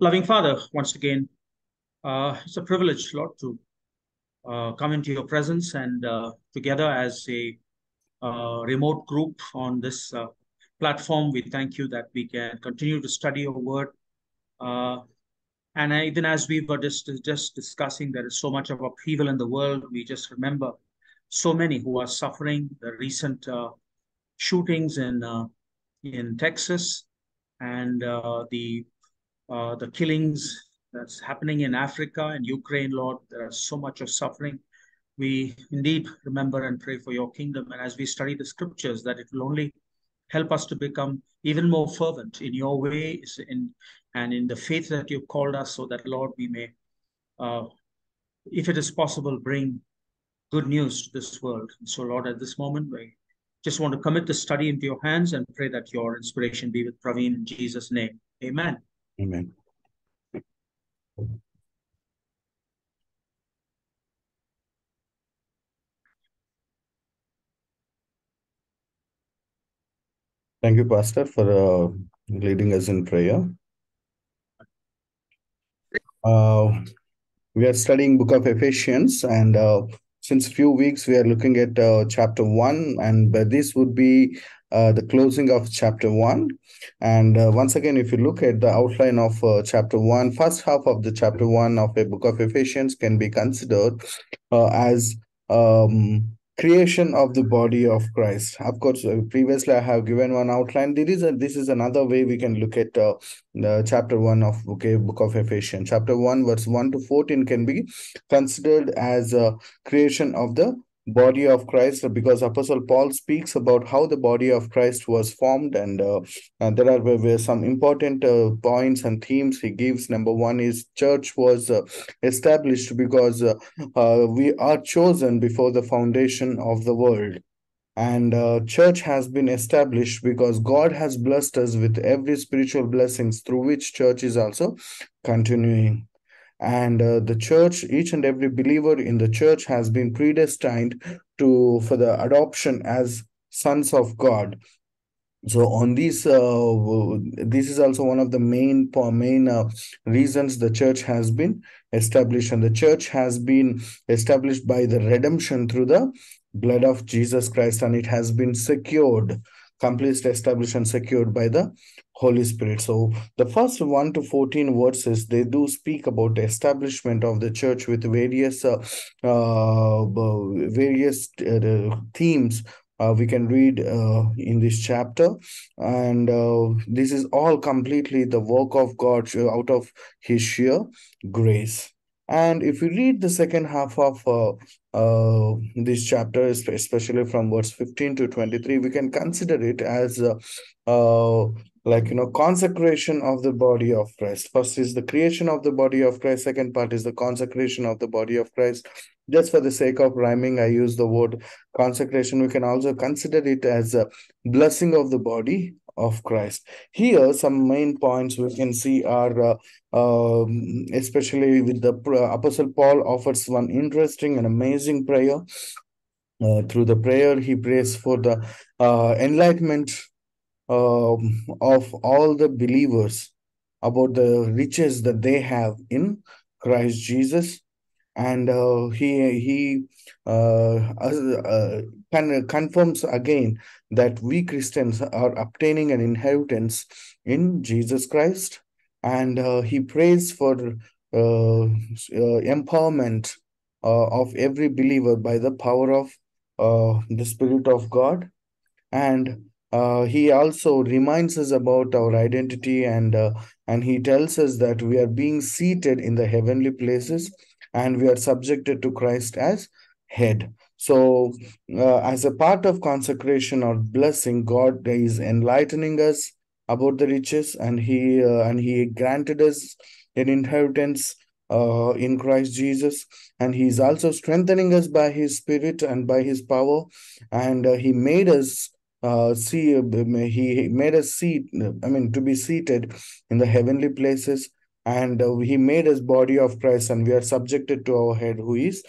Loving Father, once again, uh, it's a privilege, Lord, to uh, come into your presence and uh, together as a uh, remote group on this uh, platform, we thank you that we can continue to study your word. Uh, and even as we were just, just discussing, there is so much of upheaval in the world. We just remember so many who are suffering the recent shootings in in Texas and the uh, the killings that's happening in Africa and Ukraine, Lord. There is so much of suffering. We indeed remember and pray for your kingdom. And as we study the scriptures, that it will only help us to become even more fervent in your ways in, and in the faith that you've called us, so that, Lord, we may, uh, if it is possible, bring good news to this world. so, Lord, at this moment, we just want to commit the study into your hands and pray that your inspiration be with Praveen in Jesus' name. Amen. Amen. Thank you, Pastor, for uh, leading us in prayer. Uh, we are studying book of Ephesians, and uh, since few weeks we are looking at uh, chapter one, and this would be uh, the closing of chapter one. And uh, once again, if you look at the outline of uh, chapter one, first half of the chapter one of a book of Ephesians can be considered uh, as um, creation of the body of Christ. Of course, uh, previously I have given one outline. There is a, this is another way we can look at uh, the chapter 1 of okay, book of Ephesians. Chapter 1 verse 1 to 14 can be considered as a creation of the body of Christ because Apostle Paul speaks about how the body of Christ was formed and, uh, and there are some important uh, points and themes he gives. Number one is church was uh, established because uh, uh, we are chosen before the foundation of the world. And uh, church has been established because God has blessed us with every spiritual blessings through which church is also continuing and uh, the church each and every believer in the church has been predestined to for the adoption as sons of god. So on these uh, this is also one of the main main uh, reasons the church has been established. And the church has been established by the redemption through the blood of jesus christ and it has been secured completely established and secured by the Holy Spirit. So the first 1 to 14 verses, they do speak about the establishment of the church with various uh, uh, various uh, themes uh, we can read uh, in this chapter and uh, this is all completely the work of god out of his sheer grace and if we read the second half of uh, uh, this chapter, especially from verse 15 to 23, we can consider it as uh, uh, like, you know, consecration of the body of Christ. First is the creation of the body of Christ. Second part is the consecration of the body of Christ. Just for the sake of rhyming, I use the word consecration. We can also consider it as a blessing of the body of Christ. Here, some main points we can see are, uh, um, especially with the uh, Apostle Paul offers one interesting and amazing prayer. Uh, through the prayer, he prays for the uh, enlightenment um, of all the believers about the riches that they have in Christ Jesus and uh, he he uh, can, confirms again that we Christians are obtaining an inheritance in Jesus Christ, and uh, he prays for uh, uh, empowerment of every believer by the power of the Spirit of God, and uh, he also reminds us about our identity and uh, and he tells us that we are being seated in the heavenly places and we are subjected to Christ as head. So, uh, as a part of consecration or blessing, God is enlightening us about the riches, and He uh, and He granted us an inheritance uh, in Christ Jesus, and He is also strengthening us by His Spirit and by His power, and uh, He made us uh, see. He made us seat. I mean, to be seated in the heavenly places and uh, he made us body of christ and we are subjected to our head who is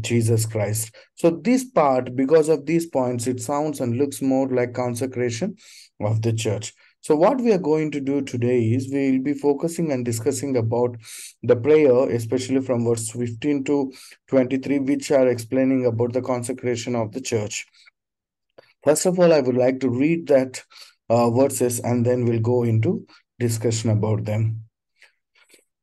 jesus christ so this part because of these points it sounds and looks more like consecration of the church So, what we are going to do today is we will be focusing and discussing about the prayer, especially from verse 15 to 23, which are explaining about the consecration of the church. First of all, I would like to read that uh, verses and then we'll go into discussion about them.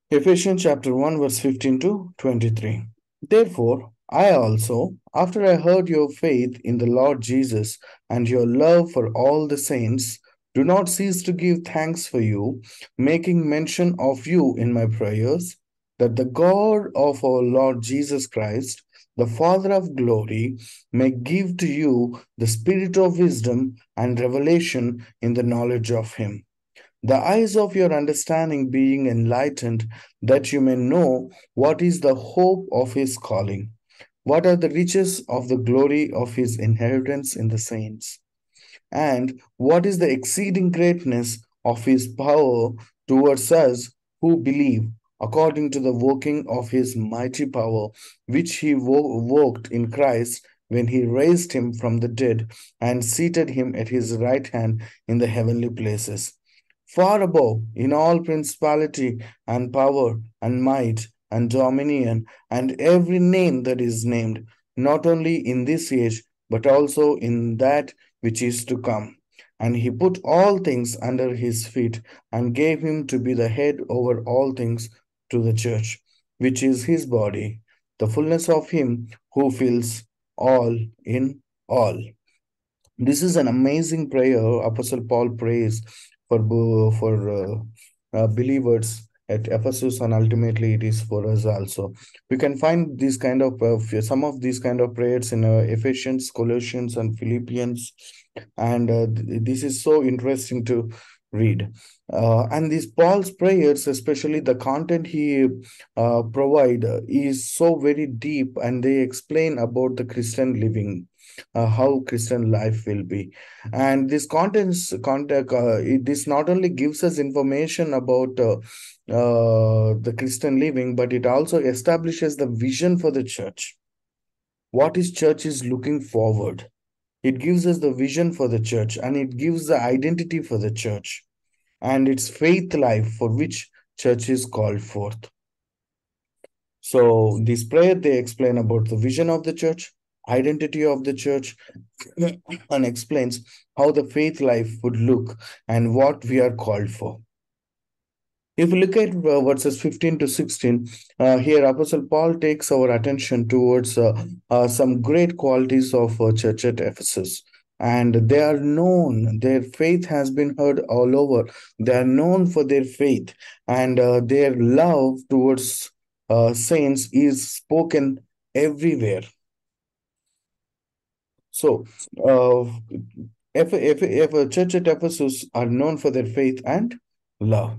Ephesians chapter 1, verse 15 to 23. Therefore, I also, after I heard your faith in the Lord Jesus and your love for all the saints, do not cease to give thanks for you, making mention of you in my prayers, that the God of our Lord Jesus Christ, the Father of glory, may give to you the spirit of wisdom and revelation in the knowledge of him. The eyes of your understanding being enlightened, that you may know what is the hope of his calling, what are the riches of the glory of his inheritance in the saints, and what is the exceeding greatness of his power towards us who believe, according to the working of his mighty power, which he worked in Christ when he raised him from the dead and seated him at his right hand in the heavenly places? Far above in all principality and power and might and dominion and every name that is named, not only in this age, but also in that which is to come. And he put all things under his feet and gave him to be the head over all things to the church, which is his body, the fullness of him who fills all in all. This is an amazing prayer Apostle Paul prays for for uh, uh, believers at Ephesus and ultimately it is for us also. We can find these kind of uh, some of these kind of prayers in uh, Ephesians, Colossians, and Philippians, and uh, th this is so interesting to read. Uh, and these Paul's prayers, especially the content he uh, provide, is so very deep, and they explain about the Christian living uh, how Christian life will be. And this contents contact uh, it, this not only gives us information about uh, uh, the Christian living, but it also establishes the vision for the church. What is church is looking forward. It gives us the vision for the church and it gives the identity for the church and its faith life for which church is called forth. So this prayer they explain about the vision of the church, identity of the church and explains how the faith life would look and what we are called for. If we look at uh, verses 15 to 16, uh, here Apostle Paul takes our attention towards uh, uh some great qualities of uh, church at Ephesus. And they are known, their faith has been heard all over. They are known for their faith, and uh, their love towards saints is spoken everywhere so, uh, if, if, if a church at Ephesus are known for their faith and love,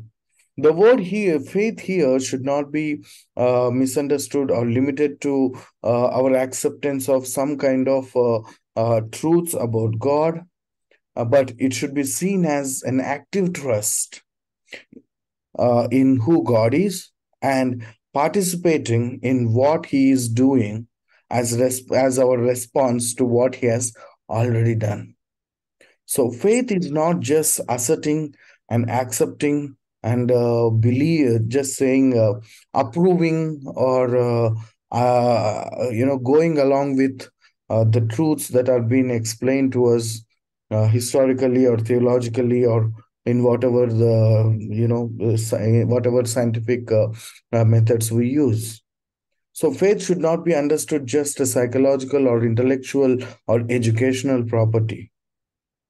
the word here, faith here, should not be uh, misunderstood or limited to uh, our acceptance of some kind of uh, uh truths about God, uh, but it should be seen as an active trust uh, in who God is and participating in what He is doing as, res- as our response to what he has already done. So faith is not just asserting and accepting and uh, believe, just saying uh, approving or uh, uh you know going along with uh, the truths that are being explained to us uh, historically or theologically or in whatever the you know whatever scientific methods we use so faith should not be understood just a psychological or intellectual or educational property.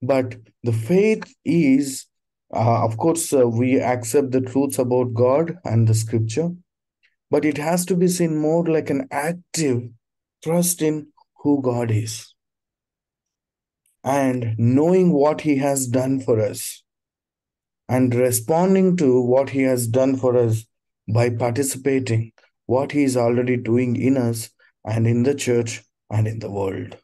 But the faith is, uh, of course, uh, we accept the truths about God and the scripture, but it has to be seen more like an active trust in who God is and knowing what He has done for us and responding to what He has done for us by participating what he is already doing in us and in the church and in the world.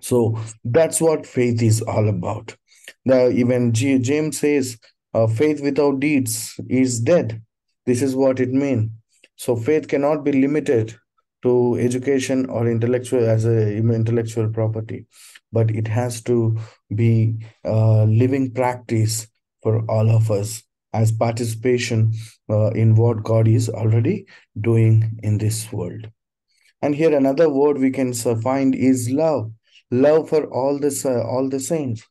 So that's what faith is all about. The, even G, James says, uh, faith without deeds is dead. This is what it means. So faith cannot be limited to education or intellectual as a intellectual property, but it has to be a living practice for all of us as participation uh, in what God is already doing in this world. And here another word we can find is love. Love for all this, uh, all the saints.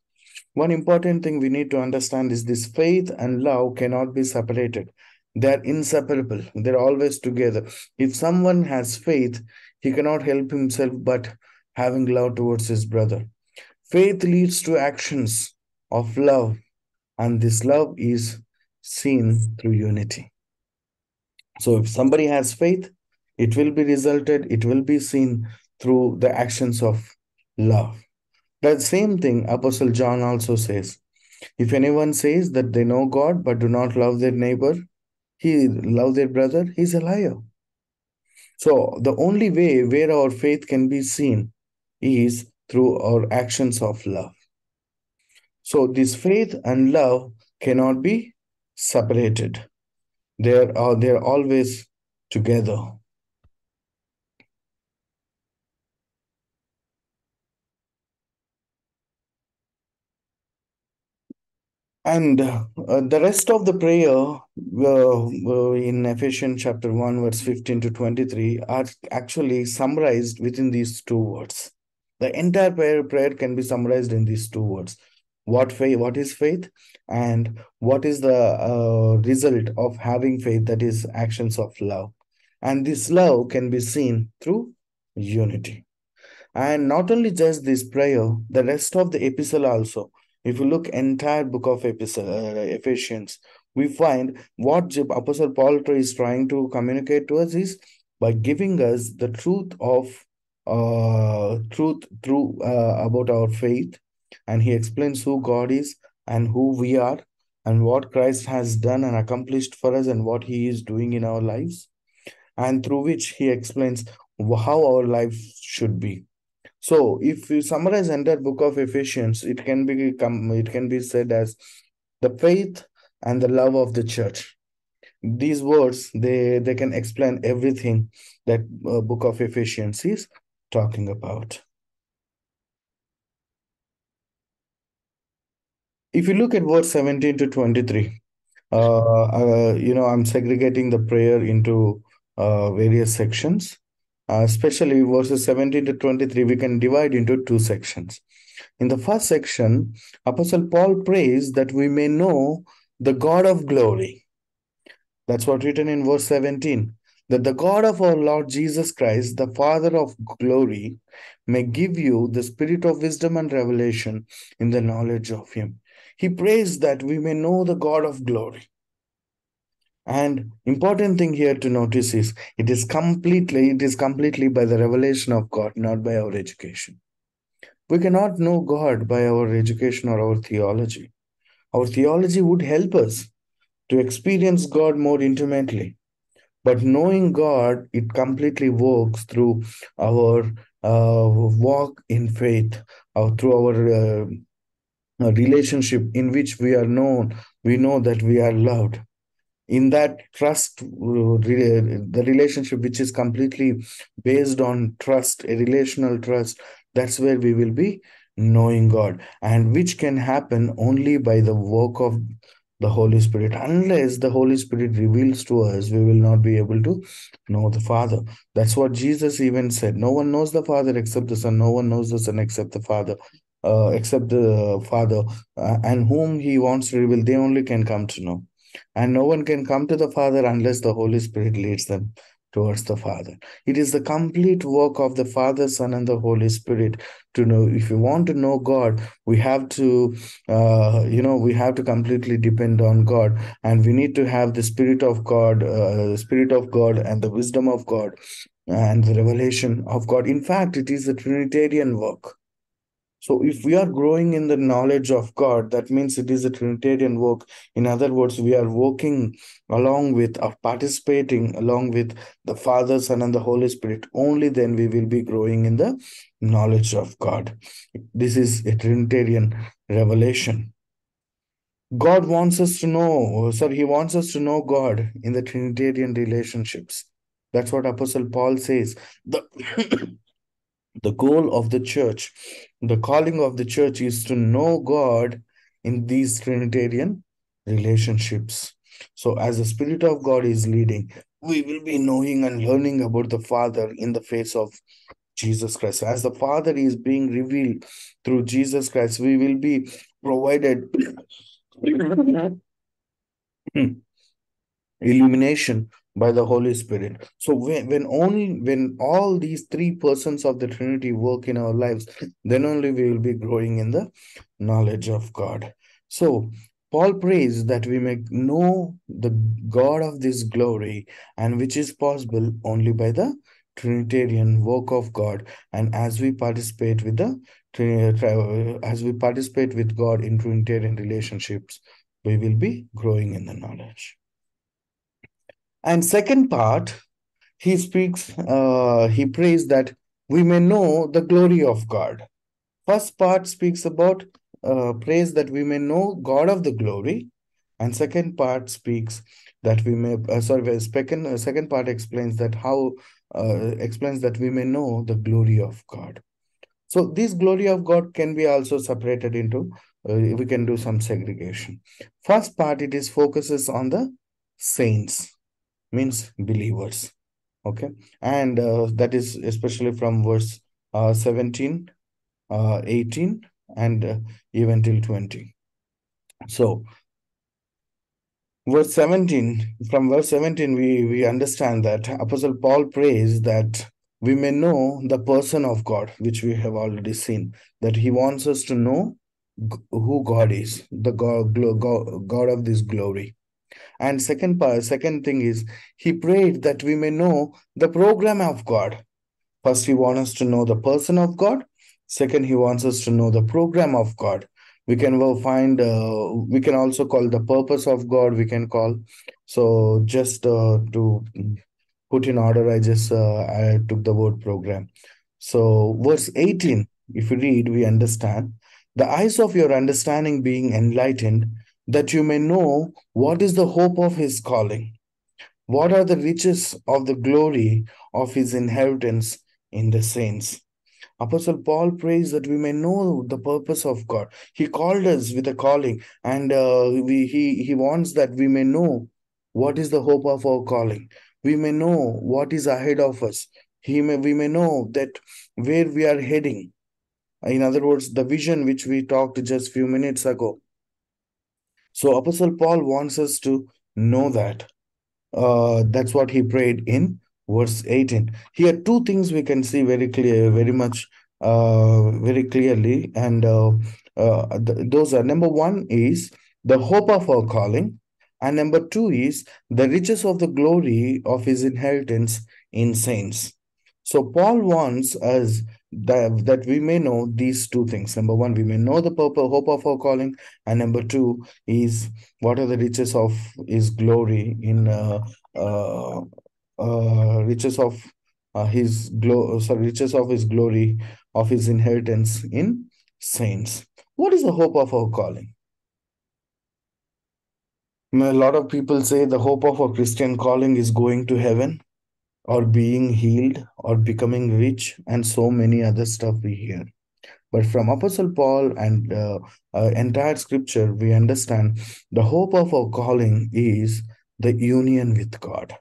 One important thing we need to understand is this faith and love cannot be separated. They're inseparable. They're always together. If someone has faith, he cannot help himself but having love towards his brother. Faith leads to actions of love, and this love is seen through unity. So if somebody has faith, it will be resulted, it will be seen through the actions of love. That same thing Apostle John also says. If anyone says that they know God but do not love their neighbor, he love their brother, he's a liar. So the only way where our faith can be seen is through our actions of love. So this faith and love cannot be separated. They're, uh, they're always together. And uh, the rest of the prayer uh, in Ephesians chapter 1, verse 15 to 23 are actually summarized within these two words. The entire prayer, prayer can be summarized in these two words. What faith, what is faith, and what is the uh, result of having faith, that is actions of love. And this love can be seen through unity. And not only just this prayer, the rest of the epistle also if you look entire book of uh, Ephesians, we find what the Apostle Paul is trying to communicate to us is by giving us the truth of uh, truth through uh, about our faith, and he explains who God is and who we are, and what Christ has done and accomplished for us, and what He is doing in our lives, and through which He explains how our life should be. So if you summarize entire book of Ephesians, it can be it can be said as the faith and the love of the church. These words they they can explain everything that uh, book of Ephesians is talking about. If you look at verse 17 to 23, uh, uh, you know, I'm segregating the prayer into uh, various sections Uh, especially verses 17 to 23, we can divide into two sections. In the first section, Apostle Paul prays that we may know the God of glory. That's what written in verse 17 that the God of our Lord Jesus Christ, the Father of glory, may give you the spirit of wisdom and revelation in the knowledge of Him. He prays that we may know the God of glory. And important thing here to notice is it is completely it is completely by the revelation of God, not by our education. We cannot know God by our education or our theology. Our theology would help us to experience God more intimately. But knowing God, it completely works through our uh, walk in faith, or through our uh, relationship in which we are known, we know that we are loved in that trust uh, the relationship which is completely based on trust a relational trust that's where we will be knowing god. And which can happen only by the work of the holy spirit. Unless the holy spirit reveals to us we will not be able to know the father. That's what jesus even said. No one knows the father except the son. No one knows the son except the father uh, except the father uh, and whom he wants to reveal they only can come to know and no one can come to the Father unless the Holy Spirit leads them towards the Father. It is the complete work of the Father, Son, and the Holy Spirit to know. If you want to know God, we have to, uh, you know, we have to completely depend on God, and we need to have the Spirit of God, uh, the Spirit of God, and the wisdom of God, and the revelation of God. In fact, it is the Trinitarian work. So if we are growing in the knowledge of God, that means it is a Trinitarian work. In other words, we are working along with, or participating along with the Father, Son, and the Holy Spirit. Only then we will be growing in the knowledge of God. This is a Trinitarian revelation. God wants us to know, uh, sir, he wants us to know God in the Trinitarian relationships. That's what Apostle Paul says. The the goal of the church, the calling of the church is to know God in these Trinitarian relationships. So, as the Spirit of God is leading, we will be knowing and learning about the Father in the face of Jesus Christ. As the Father is being revealed through Jesus Christ, we will be provided illumination by the Holy Spirit. So when, when only when all these three persons of the Trinity work in our lives, then only we will be growing in the knowledge of God. So Paul prays that we may know the God of this glory, and which is possible only by the Trinitarian work of God. And as we participate with the uh, as we participate with God in Trinitarian relationships, we will be growing in the knowledge. And second part, he speaks, uh, he prays that we may know the glory of God. First part speaks about uh, praise that we may know God of the glory, and second part speaks that we may. Uh, sorry, second uh, second part explains that how uh, explains that we may know the glory of God. So this glory of God can be also separated into. Uh, we can do some segregation. First part it is focuses on the saints, means believers. Okay, and uh, that is especially from verse uh, 17, uh, 18, and uh, even till 20. So, verse 17, from verse 17, we, we understand that Apostle Paul prays that we may know the person of God, which we have already seen, that he wants us to know who God is, the God, God, God of this glory. And second part, second thing is he prayed that we may know the program of God. First, he wants us to know the person of God. Second, he wants us to know the program of God. We can well find, uh, we can also call the purpose of God, we can call. So just uh, to put in order, I just uh, I took the word program. So verse 18, if you read, we understand the eyes of your understanding being enlightened, that you may know what is the hope of his calling, what are the riches of the glory of his inheritance in the saints. Apostle Paul prays that we may know the purpose of God. He called us with a calling, and uh, we, he, he wants that we may know what is the hope of our calling. We may know what is ahead of us. He may, we may know that where we are heading. In other words, the vision which we talked just few minutes ago. So Apostle Paul wants us to know that. Uh, that's what he prayed in verse 18. Here, two things we can see very clear, very much, uh, very clearly. And uh, uh, th those are number one is the hope of our calling. And number two is the riches of the glory of his inheritance in saints. So Paul wants us that, that we may know these two things. Number one, we may know the purpose, hope of our calling, and number two is what are the riches of His glory in uh, uh, uh, riches of uh, His glory, sorry, riches of His glory of His inheritance in saints. What is the hope of our calling? A lot of people say the hope of a Christian calling is going to heaven or being healed or becoming rich and so many other stuff we hear. But from apostle paul and uh, uh, entire scripture we understand the hope of our calling is the union with god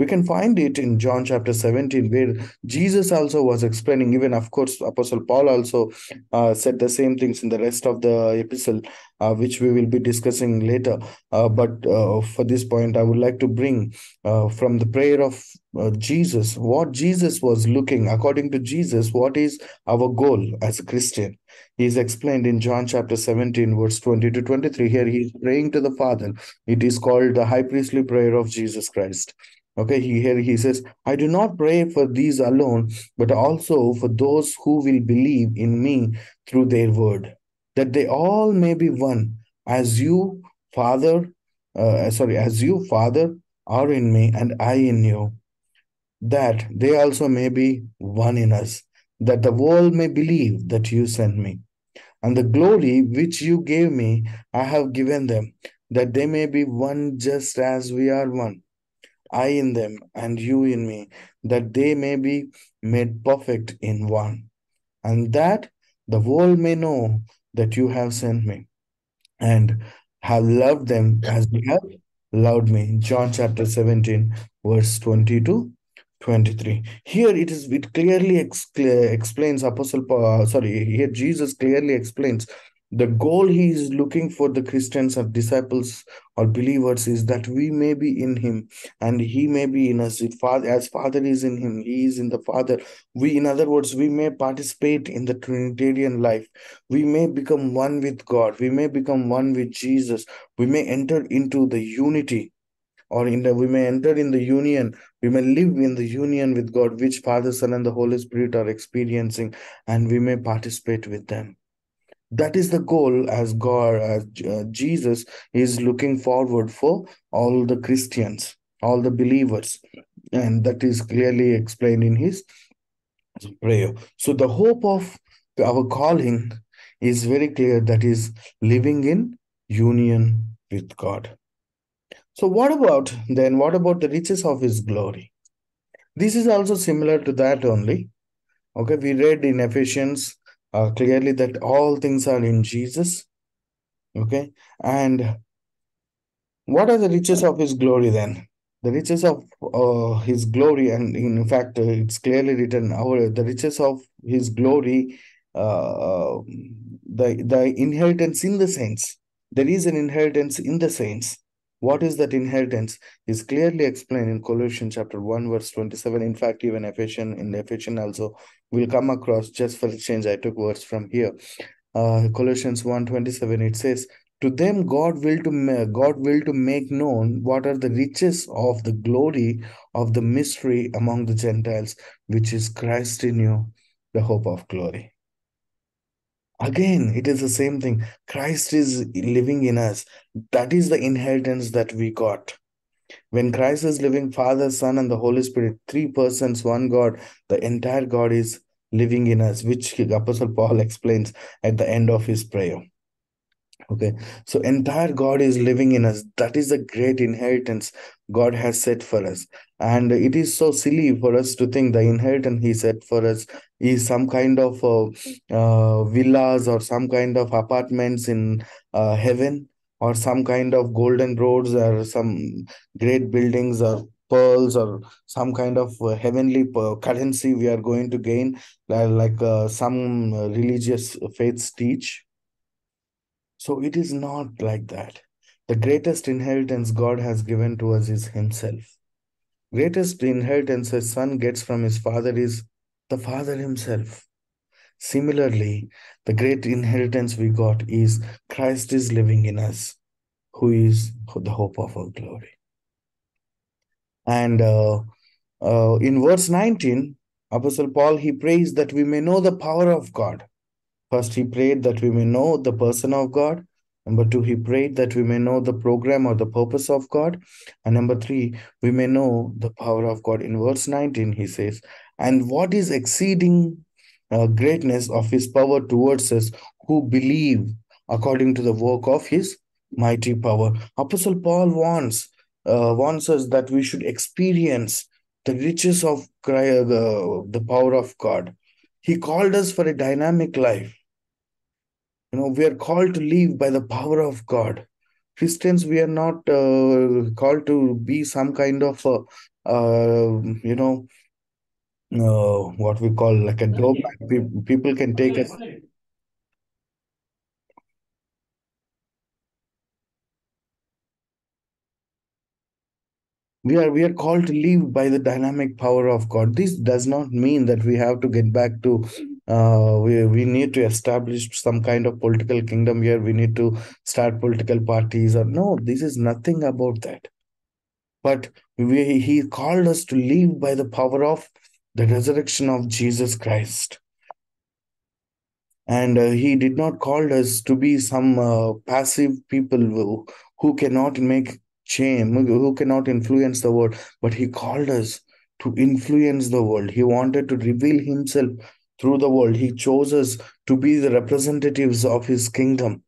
we can find it in John chapter 17, where Jesus also was explaining, even of course, Apostle Paul also uh, said the same things in the rest of the epistle, uh, which we will be discussing later. Uh, but uh, for this point, I would like to bring uh, from the prayer of uh, Jesus, what Jesus was looking, according to Jesus, what is our goal as a Christian? He is explained in John chapter 17, verse 20 to 23. Here he is praying to the Father. It is called the high priestly prayer of Jesus Christ. Okay, he, here he says, I do not pray for these alone, but also for those who will believe in me through their word, that they all may be one, as you, Father, uh, sorry, as you, Father, are in me and I in you, that they also may be one in us, that the world may believe that you sent me. And the glory which you gave me, I have given them, that they may be one just as we are one I in them and you in me, that they may be made perfect in one, and that the world may know that you have sent me and have loved them as you have loved me. John chapter 17, verse 22 23 here it is it clearly ex explains apostle Paul, sorry here jesus clearly explains the goal he is looking for the christians or disciples or believers is that we may be in him and he may be in us. As father is in him he is in the father. We in other words we may participate in the trinitarian life. We may become one with god. We may become one with jesus. We may enter into the unity or in the we may enter in the union. We may live in the union with god which father son and the holy spirit are experiencing and we may participate with them that is the goal as god as uh, jesus is looking forward for all the christians all the believers. And that is clearly explained in his prayer. So the hope of our calling is very clear that is living in union with god. So what about then what about the riches of his glory? This is also similar to that only. Okay we read in ephesians uh, clearly that all things are in Jesus. Okay. And what are the riches of his glory then? The riches of uh, his glory, and in fact, uh, it's clearly written our the riches of his glory, uh, the the inheritance in the saints. There is an inheritance in the saints. What is that inheritance is clearly explained in Colossians chapter 1, verse 27. In fact, even Ephesians, in Ephesians also, we'll come across just for the change. I took words from here. Uh, Colossians 1 27, it says, To them God will to God will to make known what are the riches of the glory of the mystery among the Gentiles, which is Christ in you, the hope of glory. Again, it is the same thing. Christ is living in us. That is the inheritance that we got. When Christ is living, Father, Son, and the Holy Spirit, three persons, one God, the entire God is living in us, which Apostle Paul explains at the end of his prayer. Okay, so entire God is living in us. That is the great inheritance God has set for us. And it is so silly for us to think the inheritance He set for us is some kind of uh, uh, villas or some kind of apartments in uh, heaven or some kind of golden roads or some great buildings or pearls or some kind of uh, heavenly currency we are going to gain like uh, some religious faiths teach so it is not like that. The greatest inheritance God has given to us is Himself. Greatest inheritance a son gets from his father is the Father Himself. Similarly, the great inheritance we got is Christ is living in us, who is the hope of our glory. And uh, uh, in verse 19, Apostle Paul, he prays that we may know the power of God First, he prayed that we may know the person of God. Number two, he prayed that we may know the program or the purpose of God. And number three, we may know the power of God. In verse 19, he says, And what is exceeding uh, greatness of his power towards us who believe according to the work of his mighty power. Apostle Paul wants, uh, wants us that we should experience the riches of the, the power of God. He called us for a dynamic life you know we are called to live by the power of god christians we are not uh, called to be some kind of uh, uh, you know uh, what we call like a doormat people can take us we are we are called to live by the dynamic power of god. This does not mean that we have to get back to uh, we, we need to establish some kind of political kingdom here. We need to start political parties or no this is nothing about that. But we, he called us to live by the power of the resurrection of jesus christ and uh, he did not call us to be some uh, passive people who, who cannot make change, who cannot influence the world, but he called us to influence the world. He wanted to reveal himself through the world. He chose us to be the representatives of his kingdom.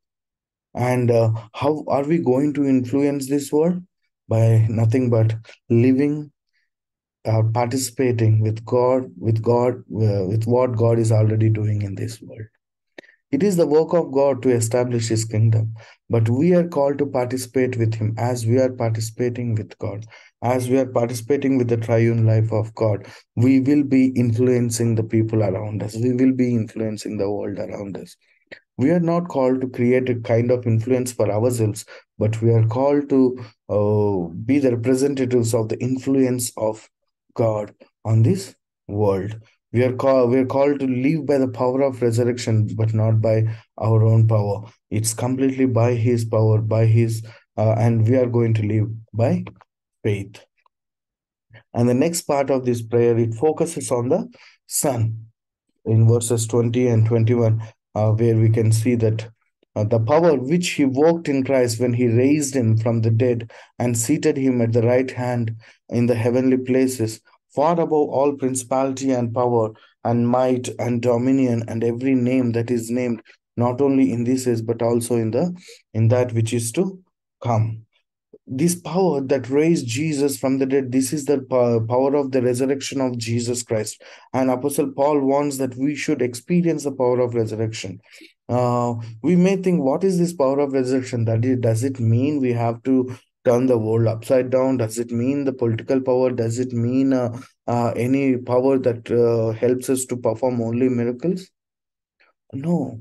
And uh, how are we going to influence this world? By nothing but living, uh, participating with God, with God, uh, with what God is already doing in this world. It is the work of God to establish His kingdom. But we are called to participate with Him as we are participating with God. As we are participating with the triune life of God, we will be influencing the people around us. We will be influencing the world around us. We are not called to create a kind of influence for ourselves, but we are called to uh, be the representatives of the influence of God on this world. We are called we are called to live by the power of resurrection, but not by our own power. It's completely by His power, by His, uh, and we are going to live by faith. And the next part of this prayer it focuses on the Son in verses 20 and 21, uh, where we can see that uh, the power which he worked in Christ when he raised him from the dead and seated him at the right hand in the heavenly places far above all principality and power and might and dominion and every name that is named not only in this age but also in the in that which is to come. This power that raised jesus from the dead this is the power of the resurrection of jesus christ. And apostle paul warns that we should experience the power of resurrection uh, we may think what is this power of resurrection that is does it mean we have to turn the world upside down? Does it mean the political power? Does it mean uh, uh, any power that uh, helps us to perform only miracles? No.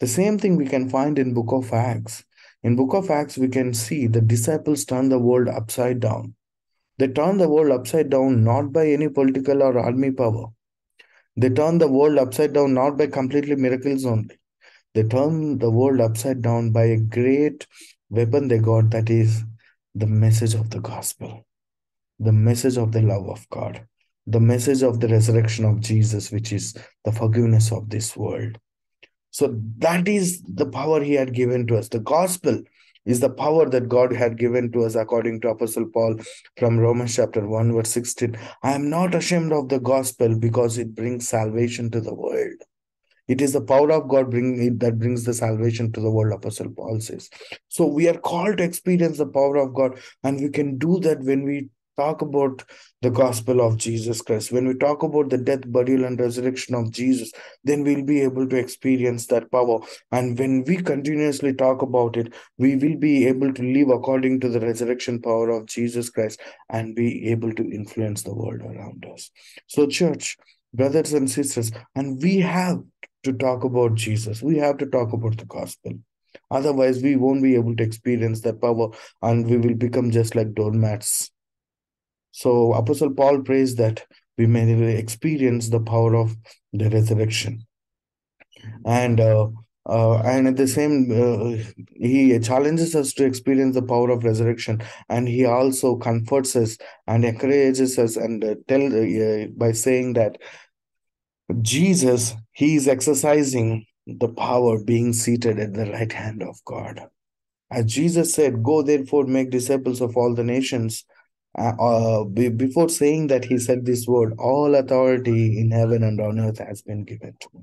The same thing we can find in Book of Acts. In Book of Acts, we can see the disciples turn the world upside down. They turn the world upside down not by any political or army power. They turn the world upside down not by completely miracles only. They turn the world upside down by a great weapon they got that is the message of the gospel, the message of the love of God, the message of the resurrection of Jesus, which is the forgiveness of this world. So that is the power he had given to us. The gospel is the power that God had given to us, according to Apostle Paul from Romans chapter 1, verse 16. I am not ashamed of the gospel because it brings salvation to the world. It is the power of God that brings the salvation to the world, Apostle Paul says. So we are called to experience the power of God, and we can do that when we talk about the gospel of Jesus Christ, when we talk about the death, burial, and resurrection of Jesus, then we'll be able to experience that power. And when we continuously talk about it, we will be able to live according to the resurrection power of Jesus Christ and be able to influence the world around us. So, church, brothers and sisters, and we have to talk about Jesus. We have to talk about the gospel. Otherwise, we won't be able to experience that power and we will become just like doormats. So, Apostle Paul prays that we may experience the power of the resurrection. And uh, uh, and at the same uh, he challenges us to experience the power of resurrection and he also comforts us and encourages us and uh, tell uh, by saying that Jesus, he is exercising the power being seated at the right hand of God. As Jesus said, Go therefore make disciples of all the nations. Uh, uh, before saying that, he said this word All authority in heaven and on earth has been given to me.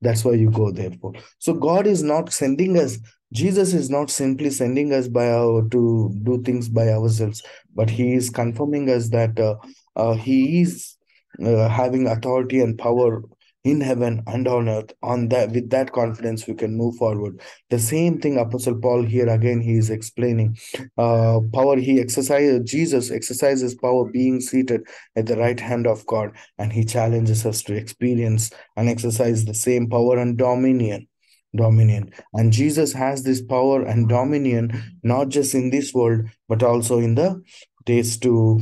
That's why you go therefore. So God is not sending us. Jesus is not simply sending us by our to do things by ourselves, but He is confirming us that uh, uh He is uh, having authority and power in heaven and on earth on that with that confidence we can move forward. The same thing apostle paul here again he is explaining uh power he exercises jesus exercises power being seated at the right hand of god and he challenges us to experience and exercise the same power and dominion dominion. And jesus has this power and dominion not just in this world but also in the days to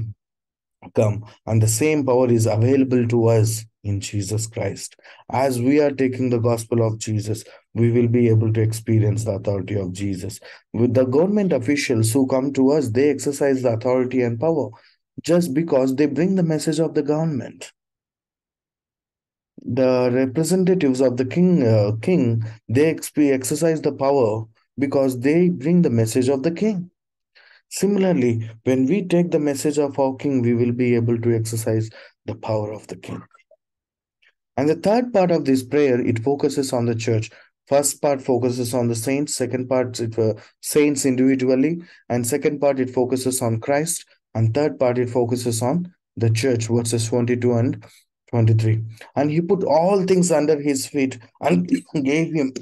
come and the same power is available to us in Jesus Christ. As we are taking the gospel of Jesus, we will be able to experience the authority of Jesus. With the government officials who come to us, they exercise the authority and power just because they bring the message of the government. The representatives of the king, uh, king, they exercise the power because they bring the message of the king. Similarly, when we take the message of our King, we will be able to exercise the power of the King. And the third part of this prayer, it focuses on the church. First part focuses on the saints. Second part, it uh, saints individually. And second part, it focuses on Christ. And third part, it focuses on the church, verses 22 and 23. And he put all things under his feet and gave him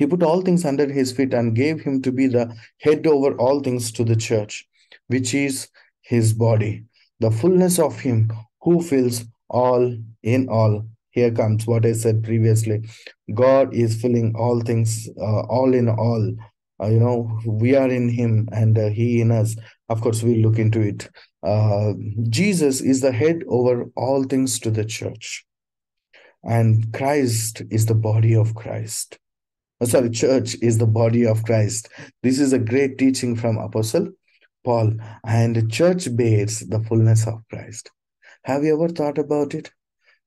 he put all things under his feet and gave him to be the head over all things to the church, which is his body, the fullness of him who fills all in all. Here comes what I said previously. God is filling all things, uh, all in all. Uh, you know, we are in him and uh, he in us. Of course, we'll look into it. Uh, Jesus is the head over all things to the church. And Christ is the body of Christ Oh, sorry, church is the body of Christ. This is a great teaching from Apostle Paul, and church bears the fullness of Christ. Have you ever thought about it?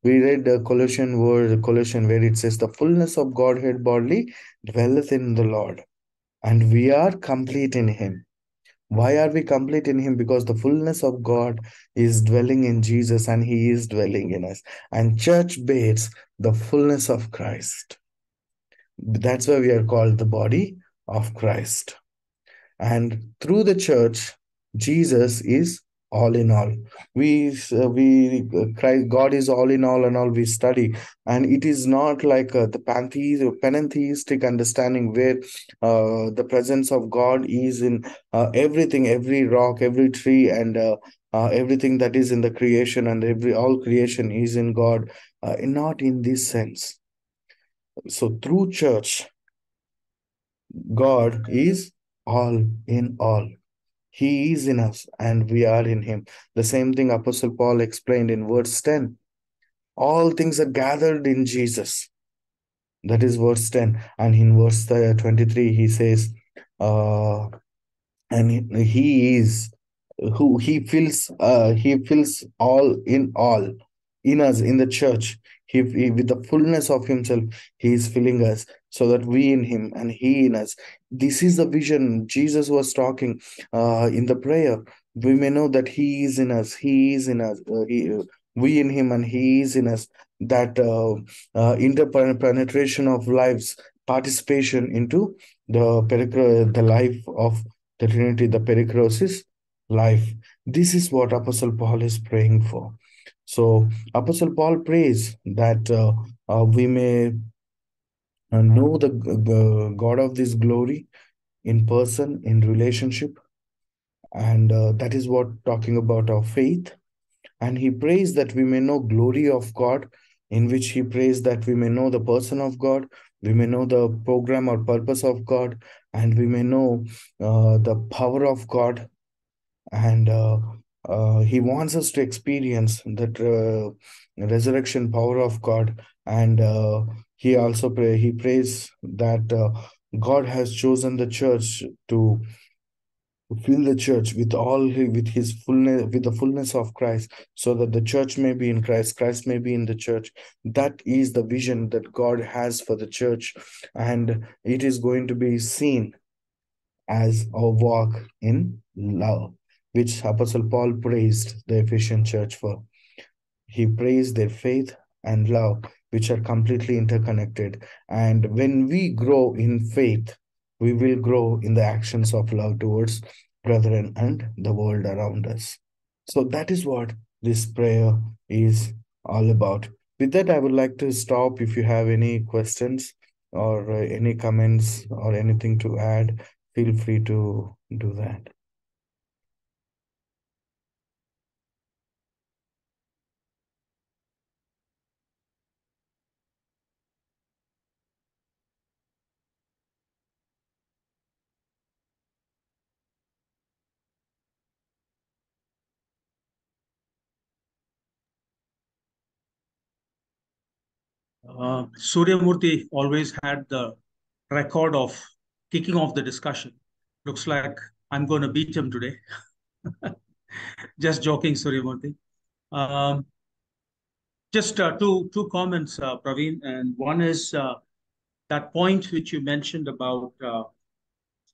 We read the Colossian word, Colossian, where it says, The fullness of Godhead bodily dwelleth in the Lord, and we are complete in Him. Why are we complete in Him? Because the fullness of God is dwelling in Jesus and He is dwelling in us. And church bears the fullness of Christ. That's why we are called the body of Christ. And through the church, Jesus is all in all. We uh, we uh, Christ, God is all in all and all we study, and it is not like uh, the pantheistic, panentheistic understanding where uh, the presence of God is in uh, everything, every rock, every tree, and uh, everything that is in the creation, and every all creation is in God. not in this sense so through church, God is all in all. He is in us and we are in him. The same thing Apostle Paul explained in verse 10. All things are gathered in Jesus. That is verse 10. And in verse 23, he says, uh, and he is who he fills uh, he fills all in all in us in the church he, he, with the fullness of himself he is filling us so that we in him and he in us. This is the vision jesus was talking uh, in the prayer. We may know that he is in us he is in us uh, he, we in him and he is in us. That uh, uh, interpenetration of lives participation into the the life of the trinity the perichoresis life. This is what apostle paul is praying for so Apostle Paul prays that uh, uh, we may uh, know the, God of this glory in person, in relationship. And uh, that is what talking about our faith. And he prays that we may know glory of God, in which he prays that we may know the person of God, we may know the program or purpose of God, and we may know uh, the power of God. And uh, uh, he wants us to experience that uh, resurrection power of God, and uh, he also pray he prays that uh, God has chosen the church to fill the church with all with his fullness with the fullness of Christ, so that the church may be in Christ, Christ may be in the church. That is the vision that God has for the church, and it is going to be seen as a walk in love which Apostle Paul praised the Ephesian church for. He praised their faith and love, which are completely interconnected. And when we grow in faith, we will grow in the actions of love towards brethren and the world around us. So that is what this prayer is all about. With that, I would like to stop. If you have any questions or uh, any comments or anything to add, feel free to do that. Uh, Suryamurthy always had the record of kicking off the discussion. Looks like I'm going to beat him today. just joking, Suryamurthy. Um, just uh, two two comments, uh, Praveen, and one is uh, that point which you mentioned about uh,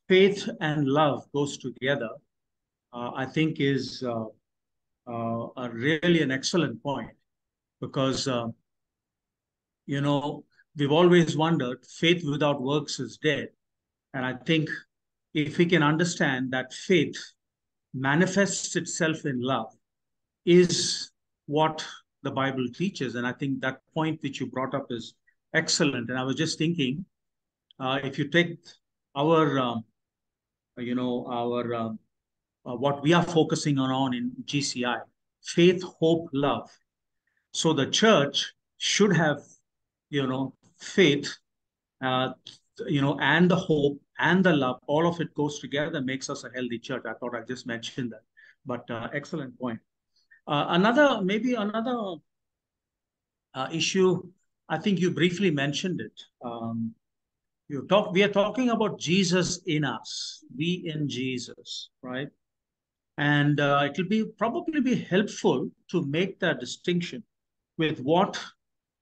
faith and love goes together. Uh, I think is uh, a really an excellent point because you know, we've always wondered faith without works is dead. And I think if we can understand that faith manifests itself in love, is what the Bible teaches. And I think that point which you brought up is excellent. And I was just thinking, uh, if you take our, um, you know, our um, uh, what we are focusing on, on in GCI, faith, hope, love. So the church should have, you know, faith, uh, you know, and the hope and the love. All of it goes together, makes us a healthy church. I thought I just mentioned that, but uh, excellent point. Uh, another, maybe another uh, issue. I think you briefly mentioned it. Um, you talk. We are talking about Jesus in us. We in Jesus, right? And uh, it will be probably be helpful to make that distinction with what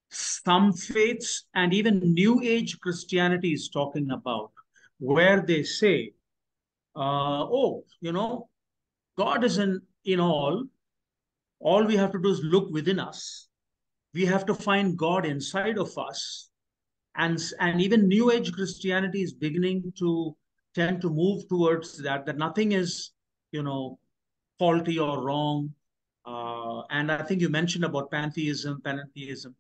some faiths and even New Age Christianity is talking about, where they say, uh, oh, you know, God is in, in all. All we have to do is look within us. We have to find God inside of us. And, and even New Age Christianity is beginning to tend to move towards that, that nothing is, you know, faulty or wrong. Uh, and I think you mentioned about pantheism, panentheism.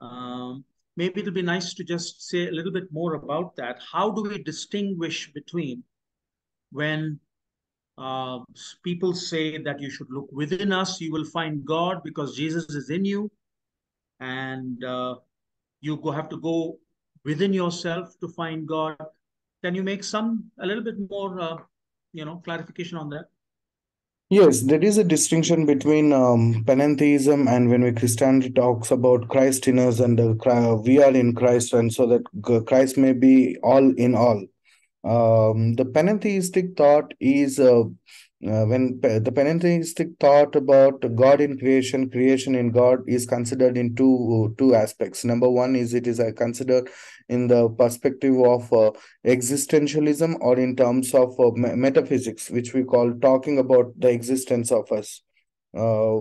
Um, maybe it'll be nice to just say a little bit more about that. How do we distinguish between when uh, people say that you should look within us, you will find God because Jesus is in you, and uh, you go have to go within yourself to find God. Can you make some a little bit more, uh, you know, clarification on that? Yes, there is a distinction between um, panentheism and when we Christianity talks about Christ in us and uh, we are in Christ, and so that Christ may be all in all. Um, the panentheistic thought is uh, uh, when the panentheistic thought about God in creation, creation in God is considered in two two aspects. Number one is it is uh, considered in the perspective of uh, existentialism or in terms of uh, metaphysics, which we call talking about the existence of us. Uh,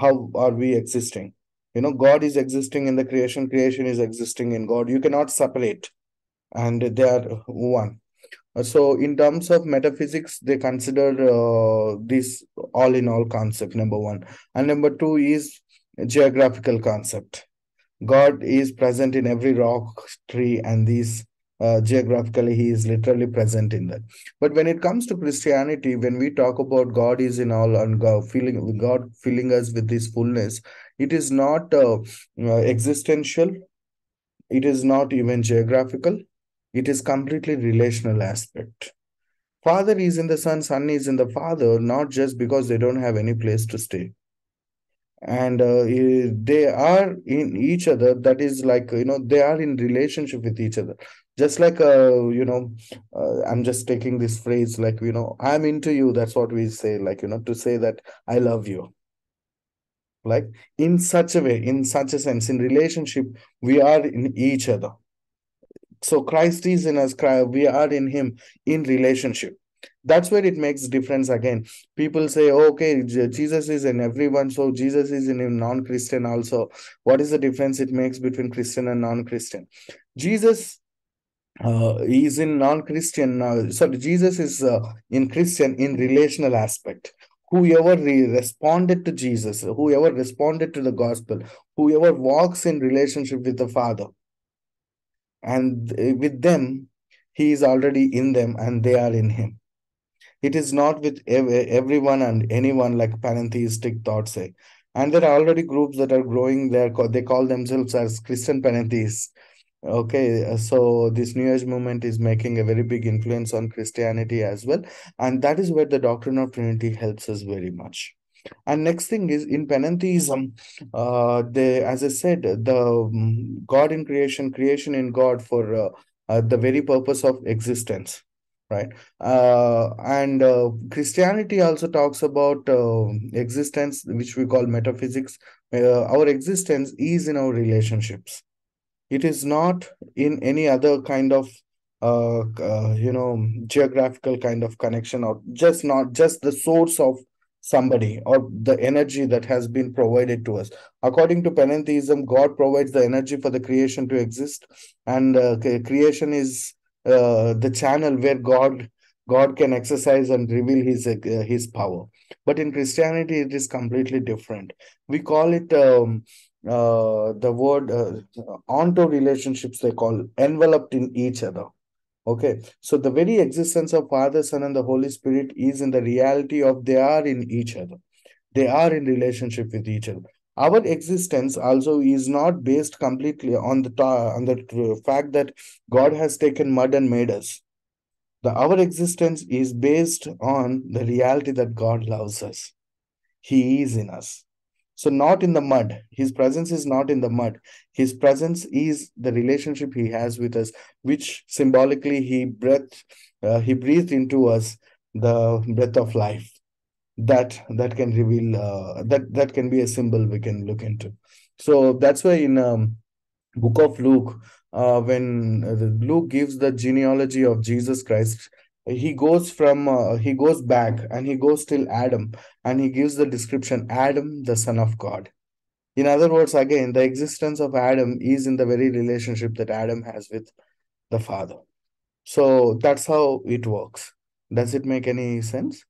how are we existing? You know, God is existing in the creation, creation is existing in God. You cannot separate, and they are one so in terms of metaphysics they consider uh, this all in all concept number one. And number two is geographical concept. God is present in every rock tree and these uh, geographically he is literally present in that. But when it comes to christianity when we talk about god is in all and god filling god filling us with this fullness it is not uh, uh, existential. It is not even geographical it is completely relational aspect. Father is in the son, son is in the father, not just because they don't have any place to stay. And uh, they are in each other. That is like, you know, they are in relationship with each other. Just like, uh, you know, uh, I'm just taking this phrase like, you know, I'm into you. That's what we say, like, you know, to say that I love you like in such a way in such a sense in relationship we are in each other so Christ is in us, we are in him in relationship. That's where it makes difference again. People say, okay, Jesus is in everyone, so Jesus is in non-Christian also. What is the difference it makes between Christian and non-Christian? Jesus uh, is in non-Christian. Uh, sorry, Jesus is uh, in Christian in relational aspect whoever re responded to Jesus, whoever responded to the gospel, whoever walks in relationship with the Father, and uh, with them he is already in them and they are in him. It is not with ev uh, everyone and anyone like panentheistic thoughts say. And there are already groups that are growing. There they call themselves as christian panentheists okay uh, so this new age movement is making a very big influence on christianity as well. And that is where the doctrine of trinity helps us very much and next thing is in panentheism, uh, they, as I said, the um, God in creation, creation in God for uh, uh, the very purpose of existence, right? Uh, and uh, Christianity also talks about uh, existence, which we call metaphysics. Uh, our existence is in our relationships. It is not in any other kind of uh, uh, you know geographical kind of connection or just not just the source of somebody or the energy that has been provided to us. According to panentheism, God provides the energy for the creation to exist, and uh, creation is uh, the channel where God God can exercise and reveal his uh, his power. But in Christianity, it is completely different. We call it um, uh, the word uh, onto relationships. They call enveloped in each other. Okay, so the very existence of Father, Son, and the Holy Spirit is in the reality of they are in each other. They are in relationship with each other. Our existence also is not based completely on the on the fact that God has taken mud and made us the our existence is based on the reality that God loves us. He is in us. So not in the mud. His presence is not in the mud. His presence is the relationship he has with us, which symbolically he breathed, uh, he breathed into us the breath of life. That that can reveal uh, that that can be a symbol we can look into. So that's why in um, book of Luke, uh, when uh, Luke gives the genealogy of Jesus Christ, he goes from uh, he goes back and he goes till Adam and he gives the description Adam, the son of God. In other words, again, the existence of Adam is in the very relationship that Adam has with the Father. So that's how it works. Does it make any sense?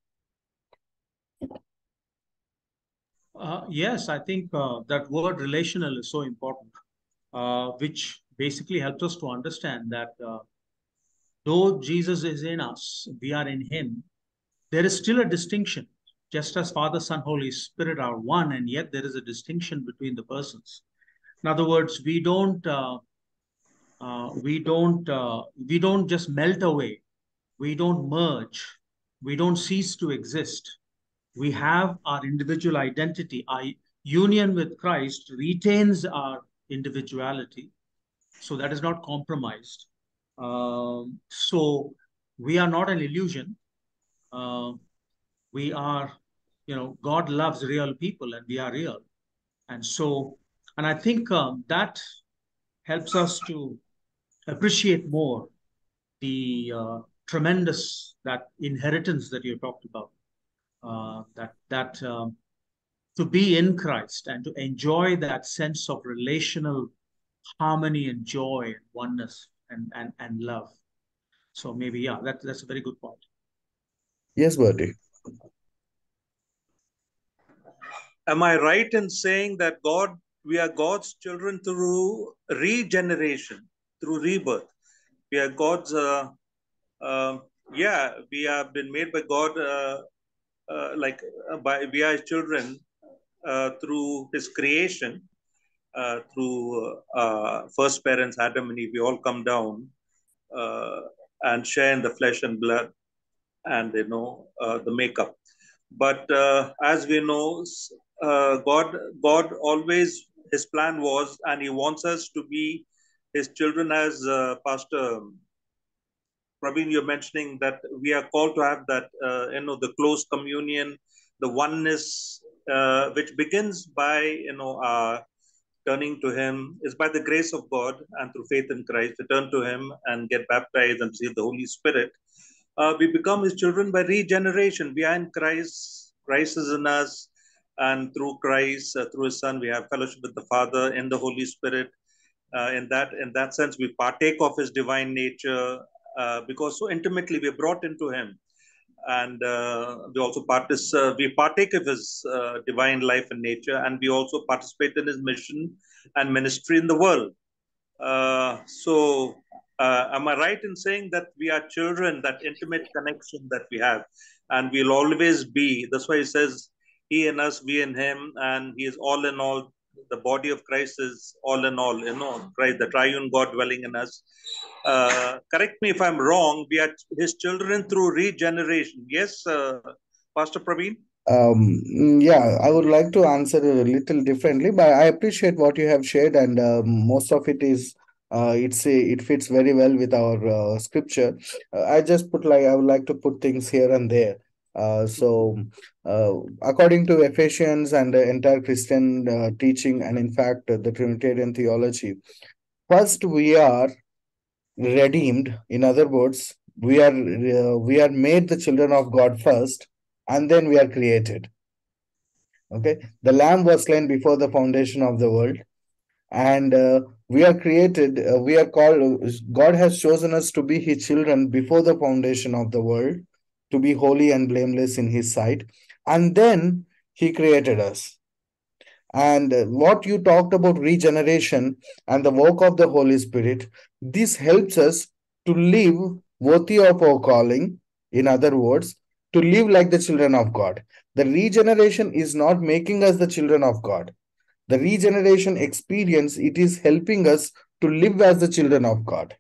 Uh, yes, I think uh, that word relational is so important, uh, which basically helps us to understand that uh, though Jesus is in us, we are in him, there is still a distinction. Just as Father, Son, Holy Spirit are one, and yet there is a distinction between the persons. In other words, we don't uh, uh, we don't uh, we don't just melt away, we don't merge, we don't cease to exist. We have our individual identity. Our union with Christ retains our individuality, so that is not compromised. Um, so we are not an illusion. Uh, we are, you know, God loves real people and we are real. And so, and I think um, that helps us to appreciate more the uh, tremendous that inheritance that you talked about. Uh, that that um, to be in Christ and to enjoy that sense of relational harmony and joy and oneness and, and, and love. So maybe, yeah, that, that's a very good point. Yes, Bertie. Am I right in saying that God, we are God's children through regeneration, through rebirth? We are God's, uh, uh, yeah, we have been made by God, uh, uh like uh, by we are children uh, through His creation, through uh, first parents, Adam and Eve, we all come down uh, and share in the flesh and blood and, you know, uh, the makeup. But uh, as we know, God, God always, his plan was, and he wants us to be his children as Pastor Praveen, you're mentioning that we are called to have that, uh, you know, the close communion, the oneness, uh, which begins by you know uh, turning to Him is by the grace of God and through faith in Christ to turn to Him and get baptized and receive the Holy Spirit. Uh, we become His children by regeneration. We are in Christ, Christ is in us, and through Christ, uh, through His Son, we have fellowship with the Father in the Holy Spirit. Uh, in that in that sense, we partake of His divine nature uh, because so intimately we are brought into Him and uh, we also partic- uh, we partake of his uh, divine life and nature and we also participate in his mission and ministry in the world. Uh, so uh, am i right in saying that we are children that intimate connection that we have and we'll always be? That's why he says he and us we and him and he is all in all the body of Christ is all in all, you know, Christ, the triune God dwelling in us. Uh, correct me if I'm wrong. We are his children through regeneration. Yes, uh, Pastor Praveen? Um, yeah, I would like to answer a little differently, but I appreciate what you have shared, and uh, most of it is uh, it's it fits very well with our uh, scripture. Uh, I just put like I would like to put things here and there. Uh, so, uh, according to Ephesians and the entire Christian uh, teaching, and in fact, the Trinitarian theology, first we are redeemed. In other words, we are uh, we are made the children of God first, and then we are created. Okay, the Lamb was slain before the foundation of the world, and uh, we are created. Uh, we are called. God has chosen us to be His children before the foundation of the world to be holy and blameless in his sight. And then he created us. And what you talked about regeneration and the work of the holy spirit this helps us to live worthy of our calling in other words to live like the children of god. The regeneration is not making us the children of god. The regeneration experience it is helping us to live as the children of god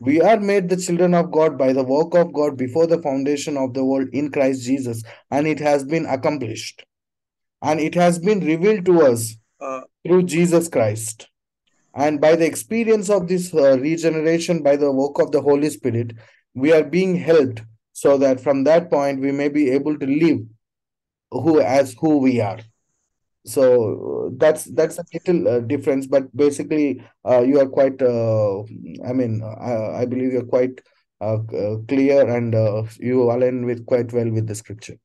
we are made the children of god by the work of god before the foundation of the world in christ jesus and it has been accomplished. And it has been revealed to us Uh, through jesus christ. And by the experience of this uh, regeneration by the work of the holy spirit we are being helped so that from that point we may be able to live who as who we are so uh, that's that's a little uh, difference but basically uh, you are quite uh, i mean I, I believe you're quite uh, uh, clear and uh, you align with quite well with the scripture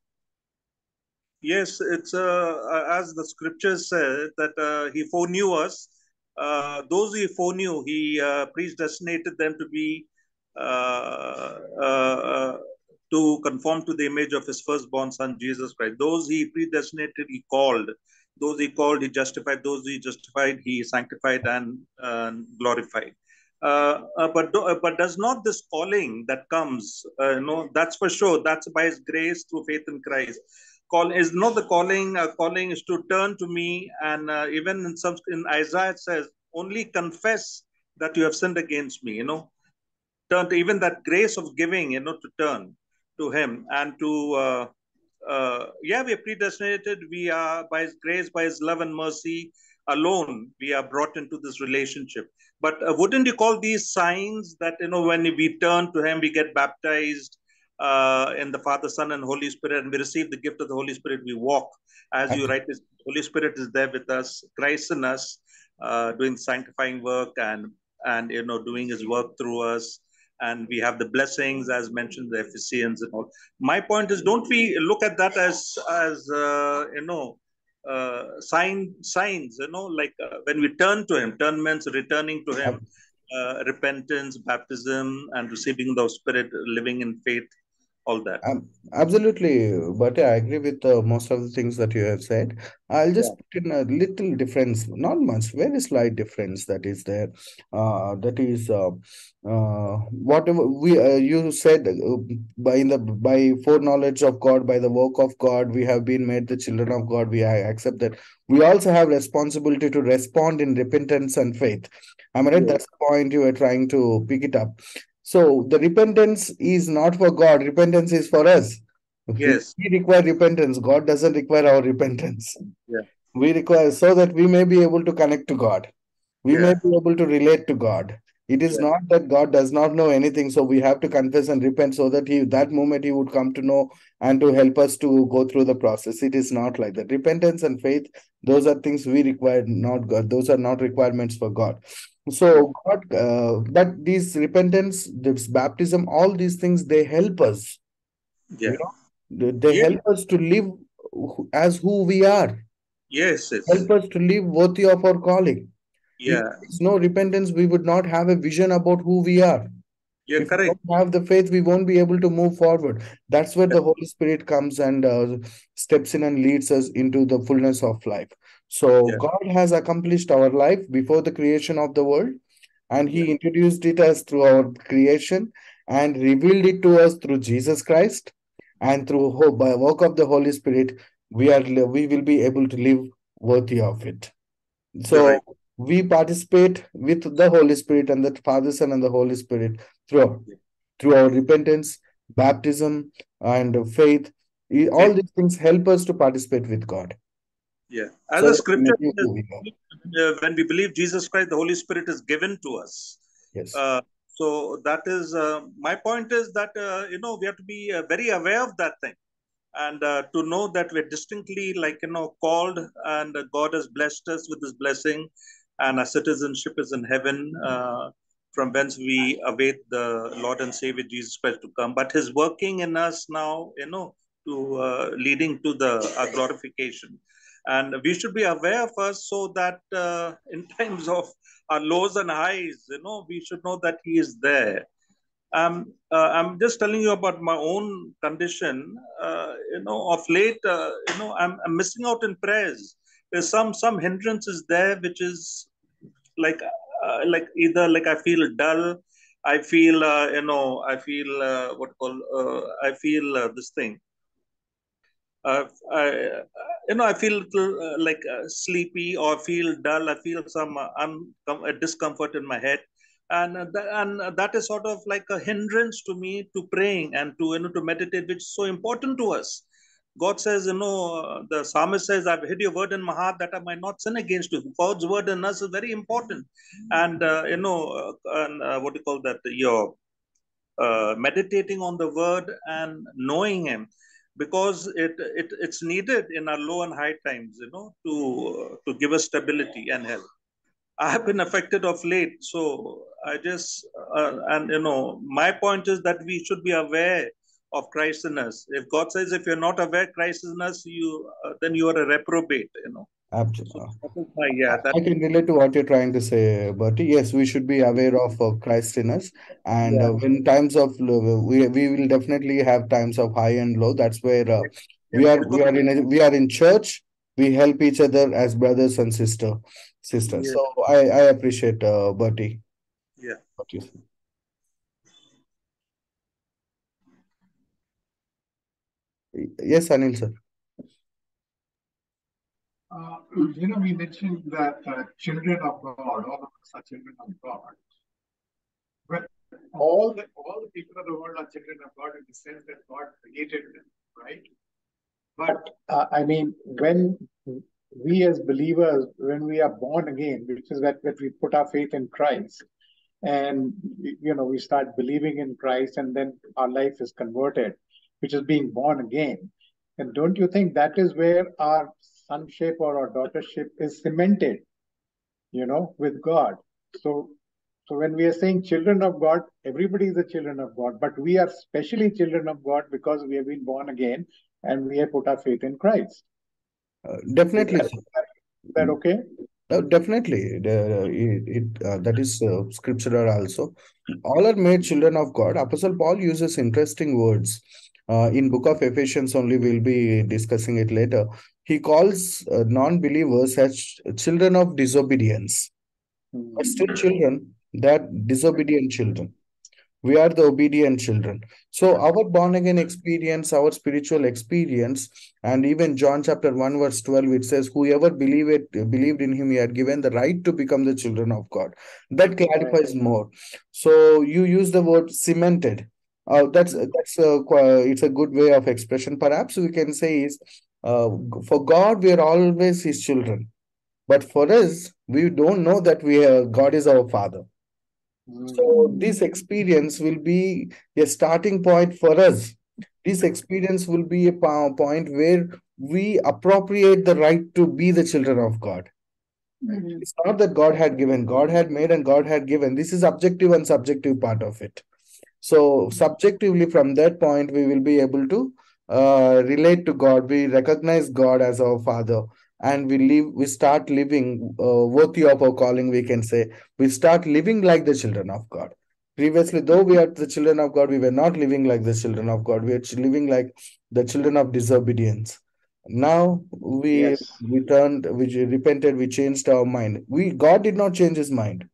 yes, it's uh, uh, as the scriptures said that uh, he foreknew us. Uh, those he foreknew, he uh, predestinated them to be uh, uh, uh, to conform to the image of his firstborn son Jesus Christ. Those he predestinated, he called. Those he called, he justified. Those he justified, he sanctified and uh, glorified. Uh, uh, but do, uh, but does not this calling that comes, uh, no, that's for sure. That's by His grace through faith in Christ. Call is not the calling. Uh, calling is to turn to me, and even in some in Isaiah it says, only confess that you have sinned against me. You know, turn to even that grace of giving. You know, to turn to Him and to. Uh, yeah, we are predestinated. We are by His grace, by His love and mercy alone, we are brought into this relationship. But uh, wouldn't you call these signs that you know when we turn to Him, we get baptized uh, in the Father, Son, and Holy Spirit, and we receive the gift of the Holy Spirit. We walk as you write. The Holy Spirit is there with us, Christ in us, uh, doing sanctifying work and and you know doing His work through us. And we have the blessings, as mentioned, the Ephesians and all. My point is, don't we look at that as as uh, you know uh, sign signs? You know, like uh, when we turn to Him, turn means returning to Him. Uh, repentance, baptism, and receiving the Spirit, living in faith, all that. Um, absolutely, but I agree with uh, most of the things that you have said. I'll just put in a little difference, not much, very slight difference that is there. Uh, that is uh, uh, whatever we uh, you said uh, by the by foreknowledge of God, by the work of God, we have been made the children of God. We I accept that. We also have responsibility to respond in repentance and faith. I mean, Yes. that's the point you were trying to pick it up. So the repentance is not for God, repentance is for us. Yes. We require repentance. God doesn't require our repentance. Yeah. We require so that we may be able to connect to God. We may be able to relate to God. It is Yeah. not that God does not know anything, so we have to confess and repent so that He that moment He would come to know and to help us to go through the process. It is not like that. Repentance and faith, those are things we require, not God. Those are not requirements for God. So God, uh, but these repentance, this baptism, all these things, they help us. Yeah. You know, they, Yeah. help us to live as who we are. Yes. Yes. Help us to live worthy of our calling. Yeah. is no repentance, we would not have a vision about who we are. You're If we correct. don't have the faith, we won't be able to move forward. That's where the Holy Spirit comes and uh, steps in and leads us into the fullness of life. So Yeah. God has accomplished our life before the creation of the world, and He introduced it us through our creation and revealed it to us through Jesus Christ, and through ho- by work of the Holy Spirit, we are we will be able to live worthy of it. So right. we participate with the Holy Spirit and the Father, Son, and the Holy Spirit through through our repentance, baptism, and faith. All these things help us to participate with God. Yeah. As So the scripture says, who we are. uh, when we believe Jesus Christ, the Holy Spirit is given to us. Yes. Uh, so that is uh, my point is that uh, you know we have to be uh, very aware of that thing and uh, to know that we're distinctly like you know called and uh, god has blessed us with his blessing and our citizenship is in heaven uh, from whence we await the lord and savior jesus christ to come but his working in us now you know to uh, leading to the our glorification and we should be aware of us so that uh, in times of our lows and highs you know we should know that he is there I'm uh, I'm just telling you about my own condition. Uh, you know, of late, uh, you know, I'm, I'm missing out in prayers. There's some some is there, which is like uh, like either like I feel dull, I feel uh, you know, I feel what call I feel this thing. I, you know, I feel little, like sleepy or feel dull. I feel some un- discomfort in my head. And uh, th- and uh, that is sort of like a hindrance to me to praying and to you know to meditate which is so important to us. God says you know uh, the psalmist says i've hid your word in my heart that i might not sin against you. God's word in us is very important. And uh, you know uh, and, uh, what do you call that? Your meditating on the word and knowing him because it, it it's needed in our low and high times you know to to give us stability and health I have been affected of late. So I just, uh, and you know, my point is that we should be aware of Christ in us. If God says, if you're not aware Christ in us, you uh, then you are a reprobate. You know. Absolutely. So yeah, I can relate to what you're trying to say, Bertie. Yes, we should be aware of uh, Christ in us, and yeah. uh, when times of we we will definitely have times of high and low. That's where uh, we are we are in a, we are in church. We help each other as brothers and sister sisters. Yeah. So I I appreciate uh, Bertie. Yeah. What you say. Yes, Anil sir. Uh, you know, we mentioned that uh, children of God, all of us are children of God. But all the all the people of the world are children of God in the sense that God created them, right? But uh, I mean, when we as believers, when we are born again, which is that, that we put our faith in Christ, and you know we start believing in Christ, and then our life is converted, which is being born again. And don't you think that is where our sonship or our daughtership is cemented, you know, with God? So, so when we are saying children of God, everybody is a children of God, but we are specially children of God because we have been born again and we have put our faith in Christ. Uh, definitely. Is that, is that okay? Uh, definitely, uh, it, it uh, that is uh, scriptural also. All are made children of God. Apostle Paul uses interesting words. Uh, in book of Ephesians only we'll be discussing it later. He calls uh, non-believers as children of disobedience, mm. but still children, that disobedient children. We are the obedient children. So our born again experience our spiritual experience and even john chapter 1 verse 12 it says whoever believed it believed in him he had given the right to become the children of god. That clarifies more. So you use the word cemented. Uh, that's that's a, it's a good way of expression. Perhaps we can say is uh, for god we are always his children but for us we don't know that we are god is our father so this experience will be a starting point for us. This experience will be a point where we appropriate the right to be the children of God. Mm-hmm. It's not that God had given, God had made and God had given. This is objective and subjective part of it. So subjectively from that point, we will be able to uh, relate to God. We recognize God as our Father and we live we start living uh, worthy of our calling we can say. We start living like the children of god. Previously though we are the children of god we were not living like the children of god. We are living like the children of disobedience. Now we yes. we turned we repented we changed our mind. We god did not change his mind.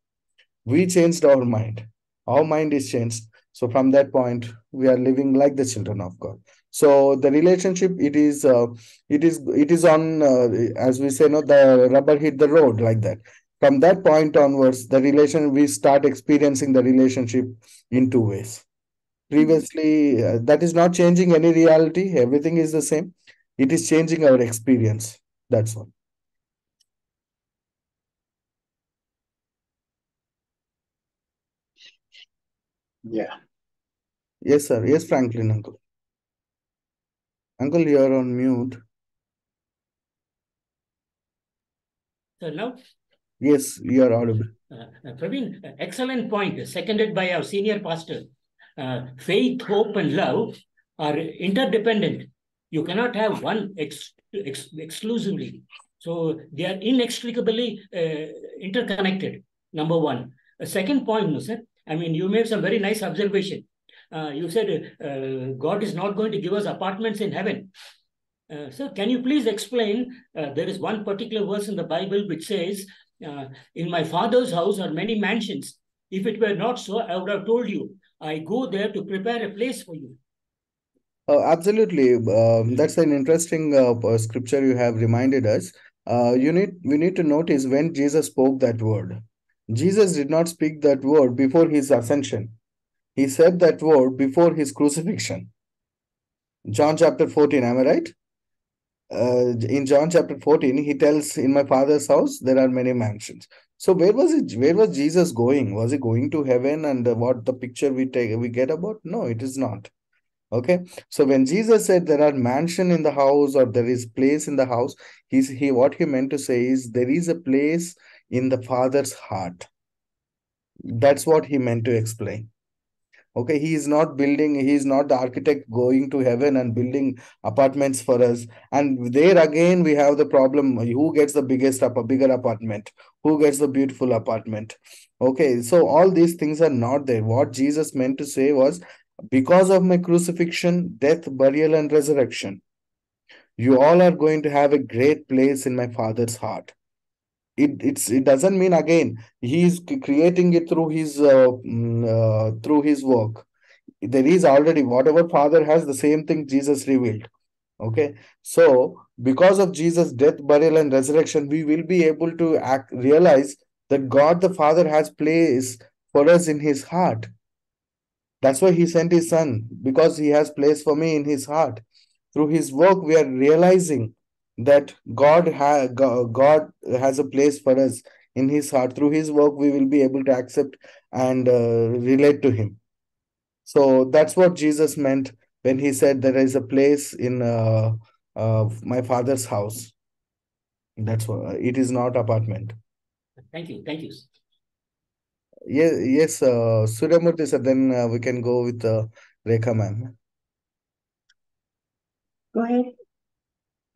We changed our mind. Our mind is changed. So from that point we are living like the children of god so the relationship it is uh, it is it is on uh, as we say no the rubber hit the road like that. From that point onwards the relation we start experiencing the relationship in two ways. Previously uh, that is not changing any reality. Everything is the same. It is changing our experience. That's all. Yeah. Yes sir. Yes franklin uncle Uncle, you're on mute. Now? Yes, you are audible. Uh, uh, Praveen, excellent point, seconded by our senior pastor. Uh, faith, hope, and love are interdependent. You cannot have one ex ex exclusively. So they are inextricably uh, interconnected, number one. A second point, no, sir, I mean, you made some very nice observation. Uh, you said uh, God is not going to give us apartments in heaven. Uh, so, can you please explain? Uh, there is one particular verse in the Bible which says, uh, In my father's house are many mansions. If it were not so, I would have told you, I go there to prepare a place for you. Absolutely. Um, that's an interesting scripture you have reminded us. You need we need to notice when Jesus spoke that word. Jesus did not speak that word before his ascension. He said that word before his crucifixion. John chapter 14, am I right? Uh, in John chapter 14, he tells, In my father's house there are many mansions. So where was it? Where was Jesus going? Was he going to heaven? And what the picture we take we get about? No, it is not. Okay. So when Jesus said there are mansion in the house or there is place in the house, he's he what he meant to say is there is a place in the Father's heart. That's what he meant to explain okay he is not building he is not the architect going to heaven and building apartments for us. And there again we have the problem who gets the biggest up a bigger apartment? Who gets the beautiful apartment? Okay so all these things are not there. What jesus meant to say was because of my crucifixion death burial and resurrection you all are going to have a great place in my father's heart it it's it doesn't mean again he is creating it through his uh, mm, uh, through his work. There is already whatever father has the same thing jesus revealed. Okay? So because of jesus death burial and resurrection we will be able to act realize that god the father has place for us in his heart. That's why he sent his son because he has place for me in his heart. Through his work we are realizing that God, ha- God has a place for us in his heart. Through his work, we will be able to accept and uh, relate to him. So that's what Jesus meant when he said there is a place in uh, uh, my father's house. That's what it is not apartment. Thank you. Thank you. Yes, yes, uh, Suryamurthy sir. Then uh, we can go with uh, Rekha ma'am. Go ahead.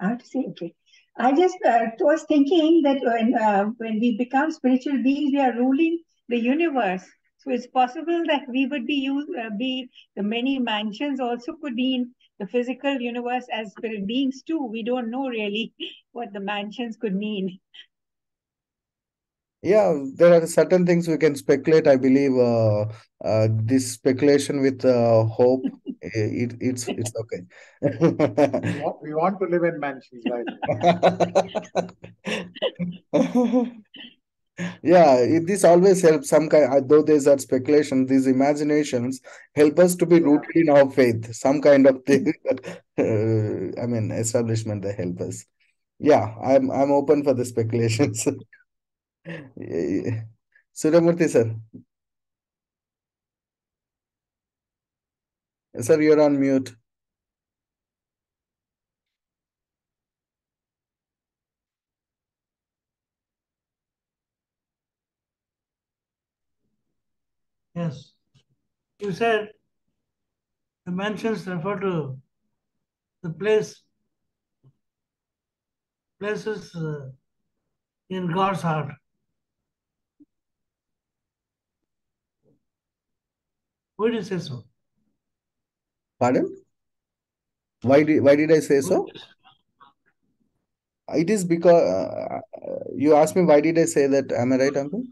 I have to say, okay. I just uh, was thinking that when uh, when we become spiritual beings, we are ruling the universe. So it's possible that we would be use, uh, be the many mansions also could be in the physical universe as spirit beings too. We don't know really what the mansions could mean. Yeah, there are certain things we can speculate. I believe uh, uh, this speculation with uh, hope, it, it's it's okay. we, want, we want to live in mansions, right? yeah, it, this always helps. Some kind, though there's that speculation, these imaginations help us to be rooted in our faith. Some kind of thing. That, I mean, establishment they help us. Yeah, I'm I'm open for the speculations. Suryamurthy sir. Sir, you're on mute. Yes. You said the mansions refer to the place, places uh, in God's heart. Why did you say so? Pardon? Why did why did I say so? It is because uh, you asked me why did I say that? Am I right, Uncle?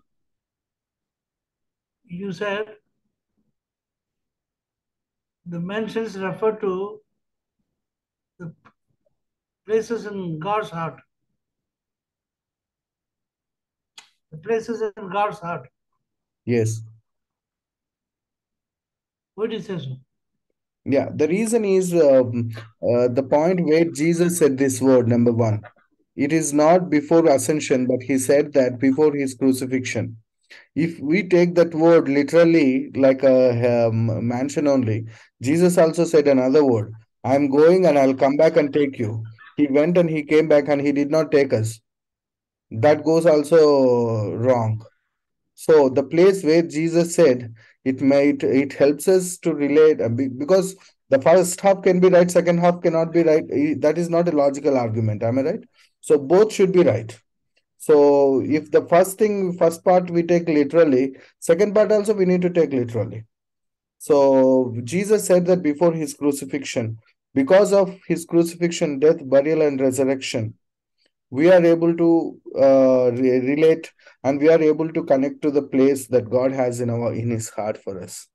You said the mentions refer to the places in God's heart. The places in God's heart. Yes. What say so? Yeah, the reason is um, uh, the point where Jesus said this word, number one. It is not before ascension, but he said that before his crucifixion. If we take that word literally, like a um, mansion only, Jesus also said another word I'm going and I'll come back and take you. He went and he came back and he did not take us. That goes also wrong. So the place where Jesus said it might it helps us to relate uh, because the first half can be right, second half cannot be right. That is not a logical argument. Am I right? So both should be right. So if the first thing, first part we take literally, second part also we need to take literally. So Jesus said that before his crucifixion, because of his crucifixion, death, burial, and resurrection, we are able to uh, re relate and we are able to connect to the place that God has in our in his heart for us.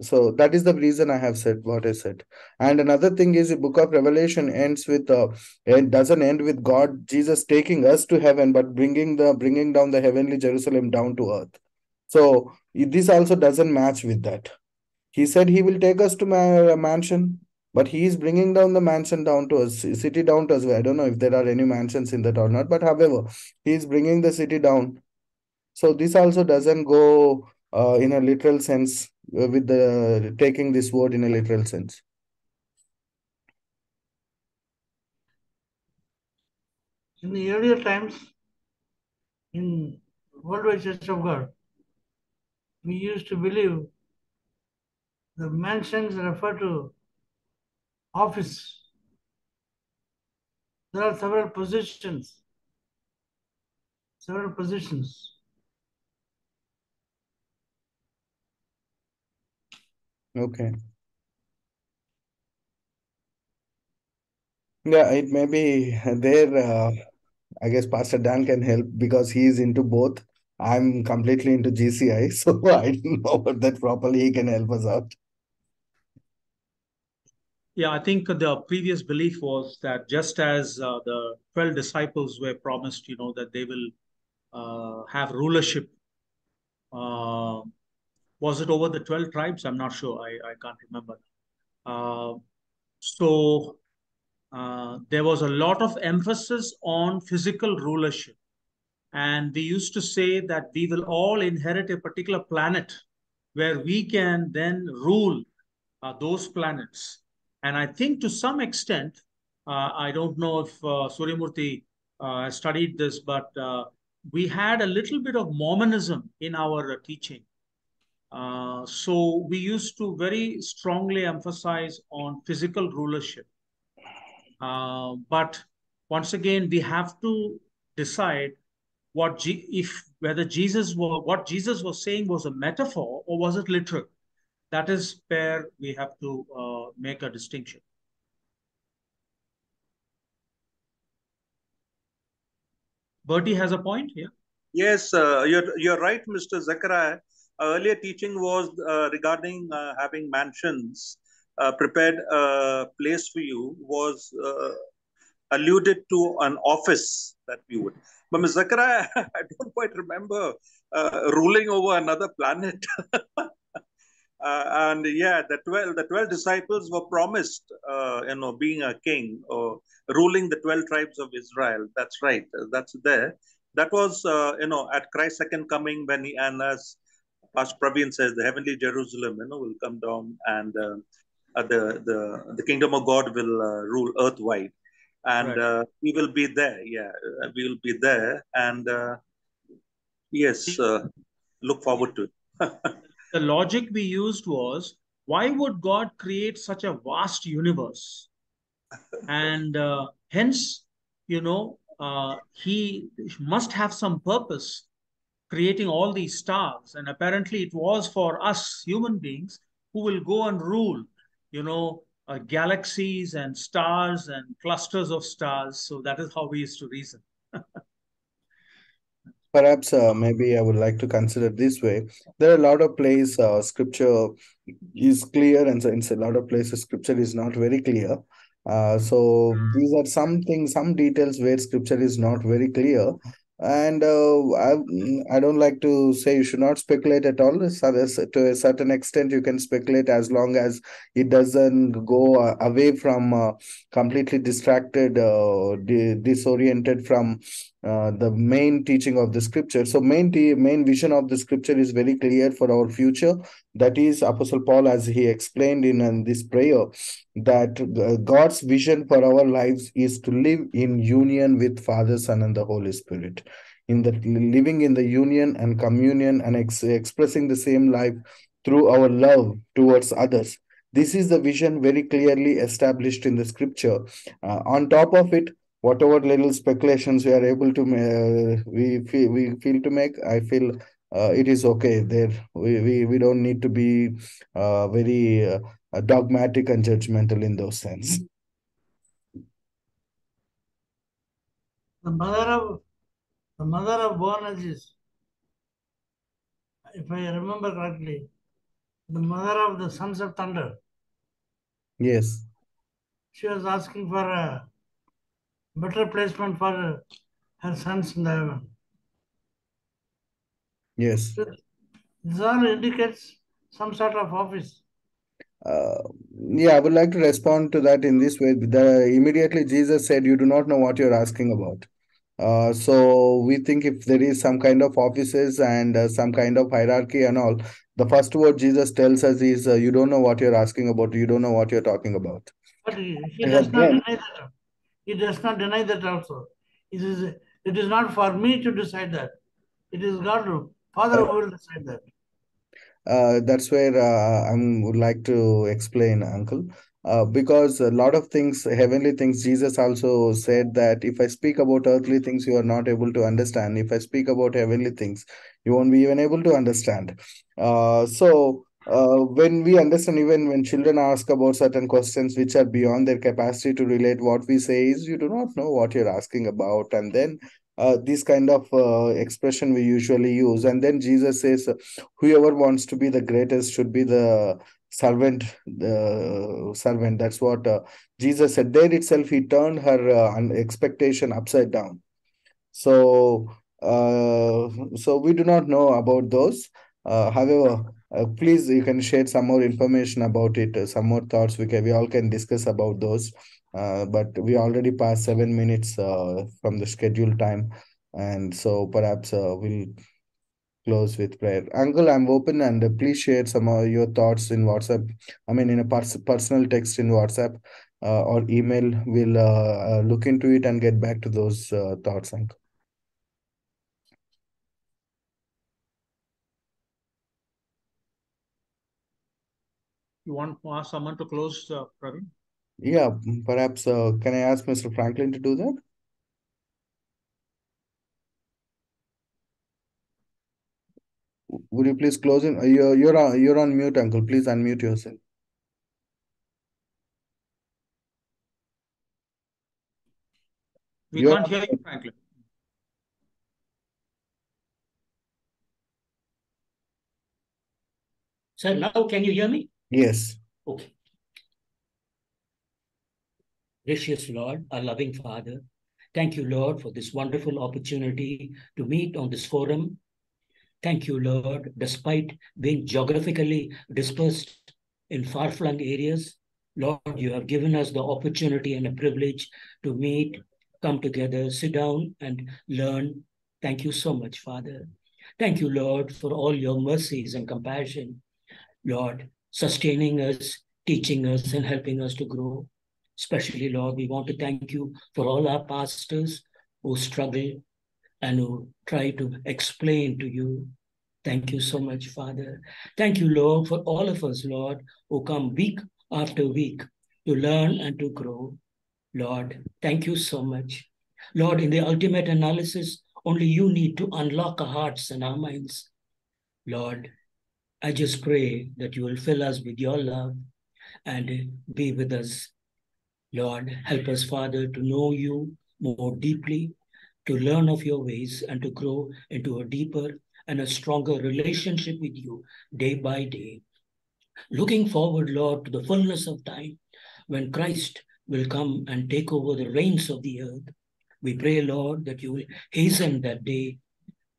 So that is the reason I have said what I said. And another thing is the book of Revelation ends with uh, it doesn't end with God Jesus taking us to heaven, but bringing the bringing down the heavenly Jerusalem down to earth. So this also doesn't match with that. He said he will take us to my mansion, but he is bringing down the mansion down to us, city down to us. I don't know if there are any mansions in that or not, but however, he is bringing the city down. So this also doesn't go uh, in a literal sense uh, with the taking this word in a literal sense. In the earlier times, in Worldwide Church of God, we used to believe the mansions refer to office. There are several positions. Several positions. Okay. Yeah, it may be there. Uh, I guess Pastor Dan can help because he is into both. I'm completely into GCI, so I don't know about that properly. He can help us out. Yeah, I think the previous belief was that just as uh, the 12 disciples were promised, you know, that they will uh, have rulership. Uh, was it over the 12 tribes? I'm not sure. I, I can't remember. Uh, so uh, there was a lot of emphasis on physical rulership. And we used to say that we will all inherit a particular planet where we can then rule uh, those planets. And I think to some extent, uh, I don't know if uh, Suryamurthy uh, studied this, but uh, we had a little bit of Mormonism in our teaching. Uh, so we used to very strongly emphasize on physical rulership. Uh, but once again, we have to decide what if whether Jesus was what Jesus was saying was a metaphor or was it literal. That is where we have to uh, make a distinction. Bertie has a point here. Yes, uh, you're you're right, Mr. Zechariah. Earlier teaching was uh, regarding uh, having mansions uh, prepared a place for you was alluded to an office that we would. But Mr. Zechariah, I don't quite remember ruling over another planet. Uh, and yeah, the twelve the twelve disciples were promised, uh, you know, being a king or ruling the twelve tribes of Israel. That's right. That's there. That was, uh, you know, at Christ's second coming when he and as Pastor Praveen says, the heavenly Jerusalem, you know, will come down and uh, the the the kingdom of God will uh, rule earth wide, and Right. uh, we will be there. Yeah, we will be there, and uh, yes, uh, look forward to it. the logic we used was why would God create such a vast universe? And uh, hence, you know, uh, he must have some purpose creating all these stars. And apparently, it was for us human beings who will go and rule, you know, uh, galaxies and stars and clusters of stars. So that is how we used to reason. Perhaps uh, maybe I would like to consider this way. There are a lot of places uh, scripture is clear, and so in a lot of places scripture is not very clear. Uh, so these are some things, some details where scripture is not very clear. And uh, I, I don't like to say you should not speculate at all. To a certain extent, you can speculate as long as it doesn't go uh, away from uh, completely distracted, uh, di- disoriented from uh, the main teaching of the scripture. So main t- main vision of the scripture is very clear for our future. That is Apostle Paul, as he explained in, in this prayer, that uh, God's vision for our lives is to live in union with Father, Son, and the Holy Spirit. In the living in the union and communion and ex- expressing the same life through our love towards others. This is the vision very clearly established in the scripture. Uh, on top of it, whatever little speculations we are able to uh, we feel we feel to make i feel uh, it is okay. There we, we we don't need to be uh, very uh, dogmatic and judgmental in those sense. The mother of the mother of Boanerges, if I remember correctly, the mother of the sons of thunder, yes. She was asking for a better placement for her sons in the heaven. yes This all indicates some sort of office. uh, yeah i would like to respond to that in this way the immediately jesus said you do not know what you're asking about uh, so we think if there is some kind of offices and uh, some kind of hierarchy and all the first word jesus tells us is uh, you don't know what you're asking about you don't know what you're talking about But he, he does not deny that. He does not deny that also. It is it is not for me to decide that. It is God Father who will decide that. uh, that's where uh, I would like to explain, Uncle. Uh, because a lot of things, heavenly things, Jesus also said that if I speak about earthly things, you are not able to understand. If I speak about heavenly things, you won't be even able to understand. Uh, so uh, when we understand, even when children ask about certain questions which are beyond their capacity to relate, what we say is, you do not know what you're asking about, and then uh, this kind of uh, expression we usually use, and then Jesus says, whoever wants to be the greatest should be the servant the servant. That's what uh, jesus said. There itself he turned her uh, expectation upside down. So uh, so we do not know about those. However uh, please you can share some more information about it uh, some more thoughts we can we all can discuss about those uh, but we already passed seven minutes uh, from the scheduled time and so perhaps uh, we'll close with prayer. Uncle, I'm open and uh, please share some of your thoughts in WhatsApp. I mean, in a pers- personal text in WhatsApp or email. We'll look into it and get back to those thoughts, Uncle. You want to ask someone to close, uh, Praveen? Yeah, perhaps uh, can I ask Mr. Franklin to do that? Would you please close in? uh, You're you're on you're on mute, Uncle. Please unmute yourself. We You're can't hear you. Franklin. Sir, now can you hear me? Yes. Okay. Gracious Lord, our loving Father, thank you, Lord, for this wonderful opportunity to meet on this forum. Thank you, Lord, despite being geographically dispersed in far flung areas. Lord, you have given us the opportunity and a privilege to meet, come together, sit down, and learn. Thank you so much, Father. Thank you, Lord, for all your mercies and compassion. Lord, sustaining us, teaching us, and helping us to grow. Especially, Lord, we want to thank you for all our pastors who struggle and who try to explain to you. Thank you so much, Father. Thank you, Lord, for all of us, Lord, who come week after week to learn and to grow. Lord, thank you so much. Lord, in the ultimate analysis, only you need to unlock our hearts and our minds. Lord, I just pray that you will fill us with your love and be with us. Lord, help us, Father, to know you more deeply, to learn of your ways, and to grow into a deeper and a stronger relationship with you day by day. Looking forward, Lord, to the fullness of time when Christ will come and take over the reins of the earth. We pray, Lord, that you will hasten that day,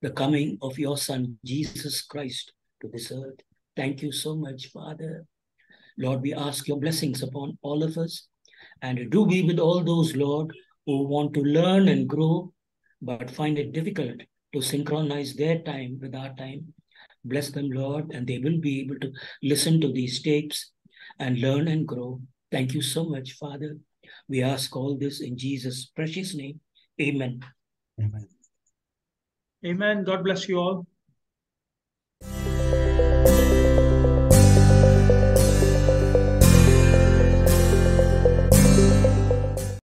the coming of your Son, Jesus Christ, to this earth. Thank you so much, Father. Lord, we ask your blessings upon all of us. And do be with all those, Lord, who want to learn and grow, but find it difficult to synchronize their time with our time. Bless them, Lord, and they will be able to listen to these tapes and learn and grow. Thank you so much, Father. We ask all this in Jesus' precious name. Amen. Amen. Amen. God bless you all.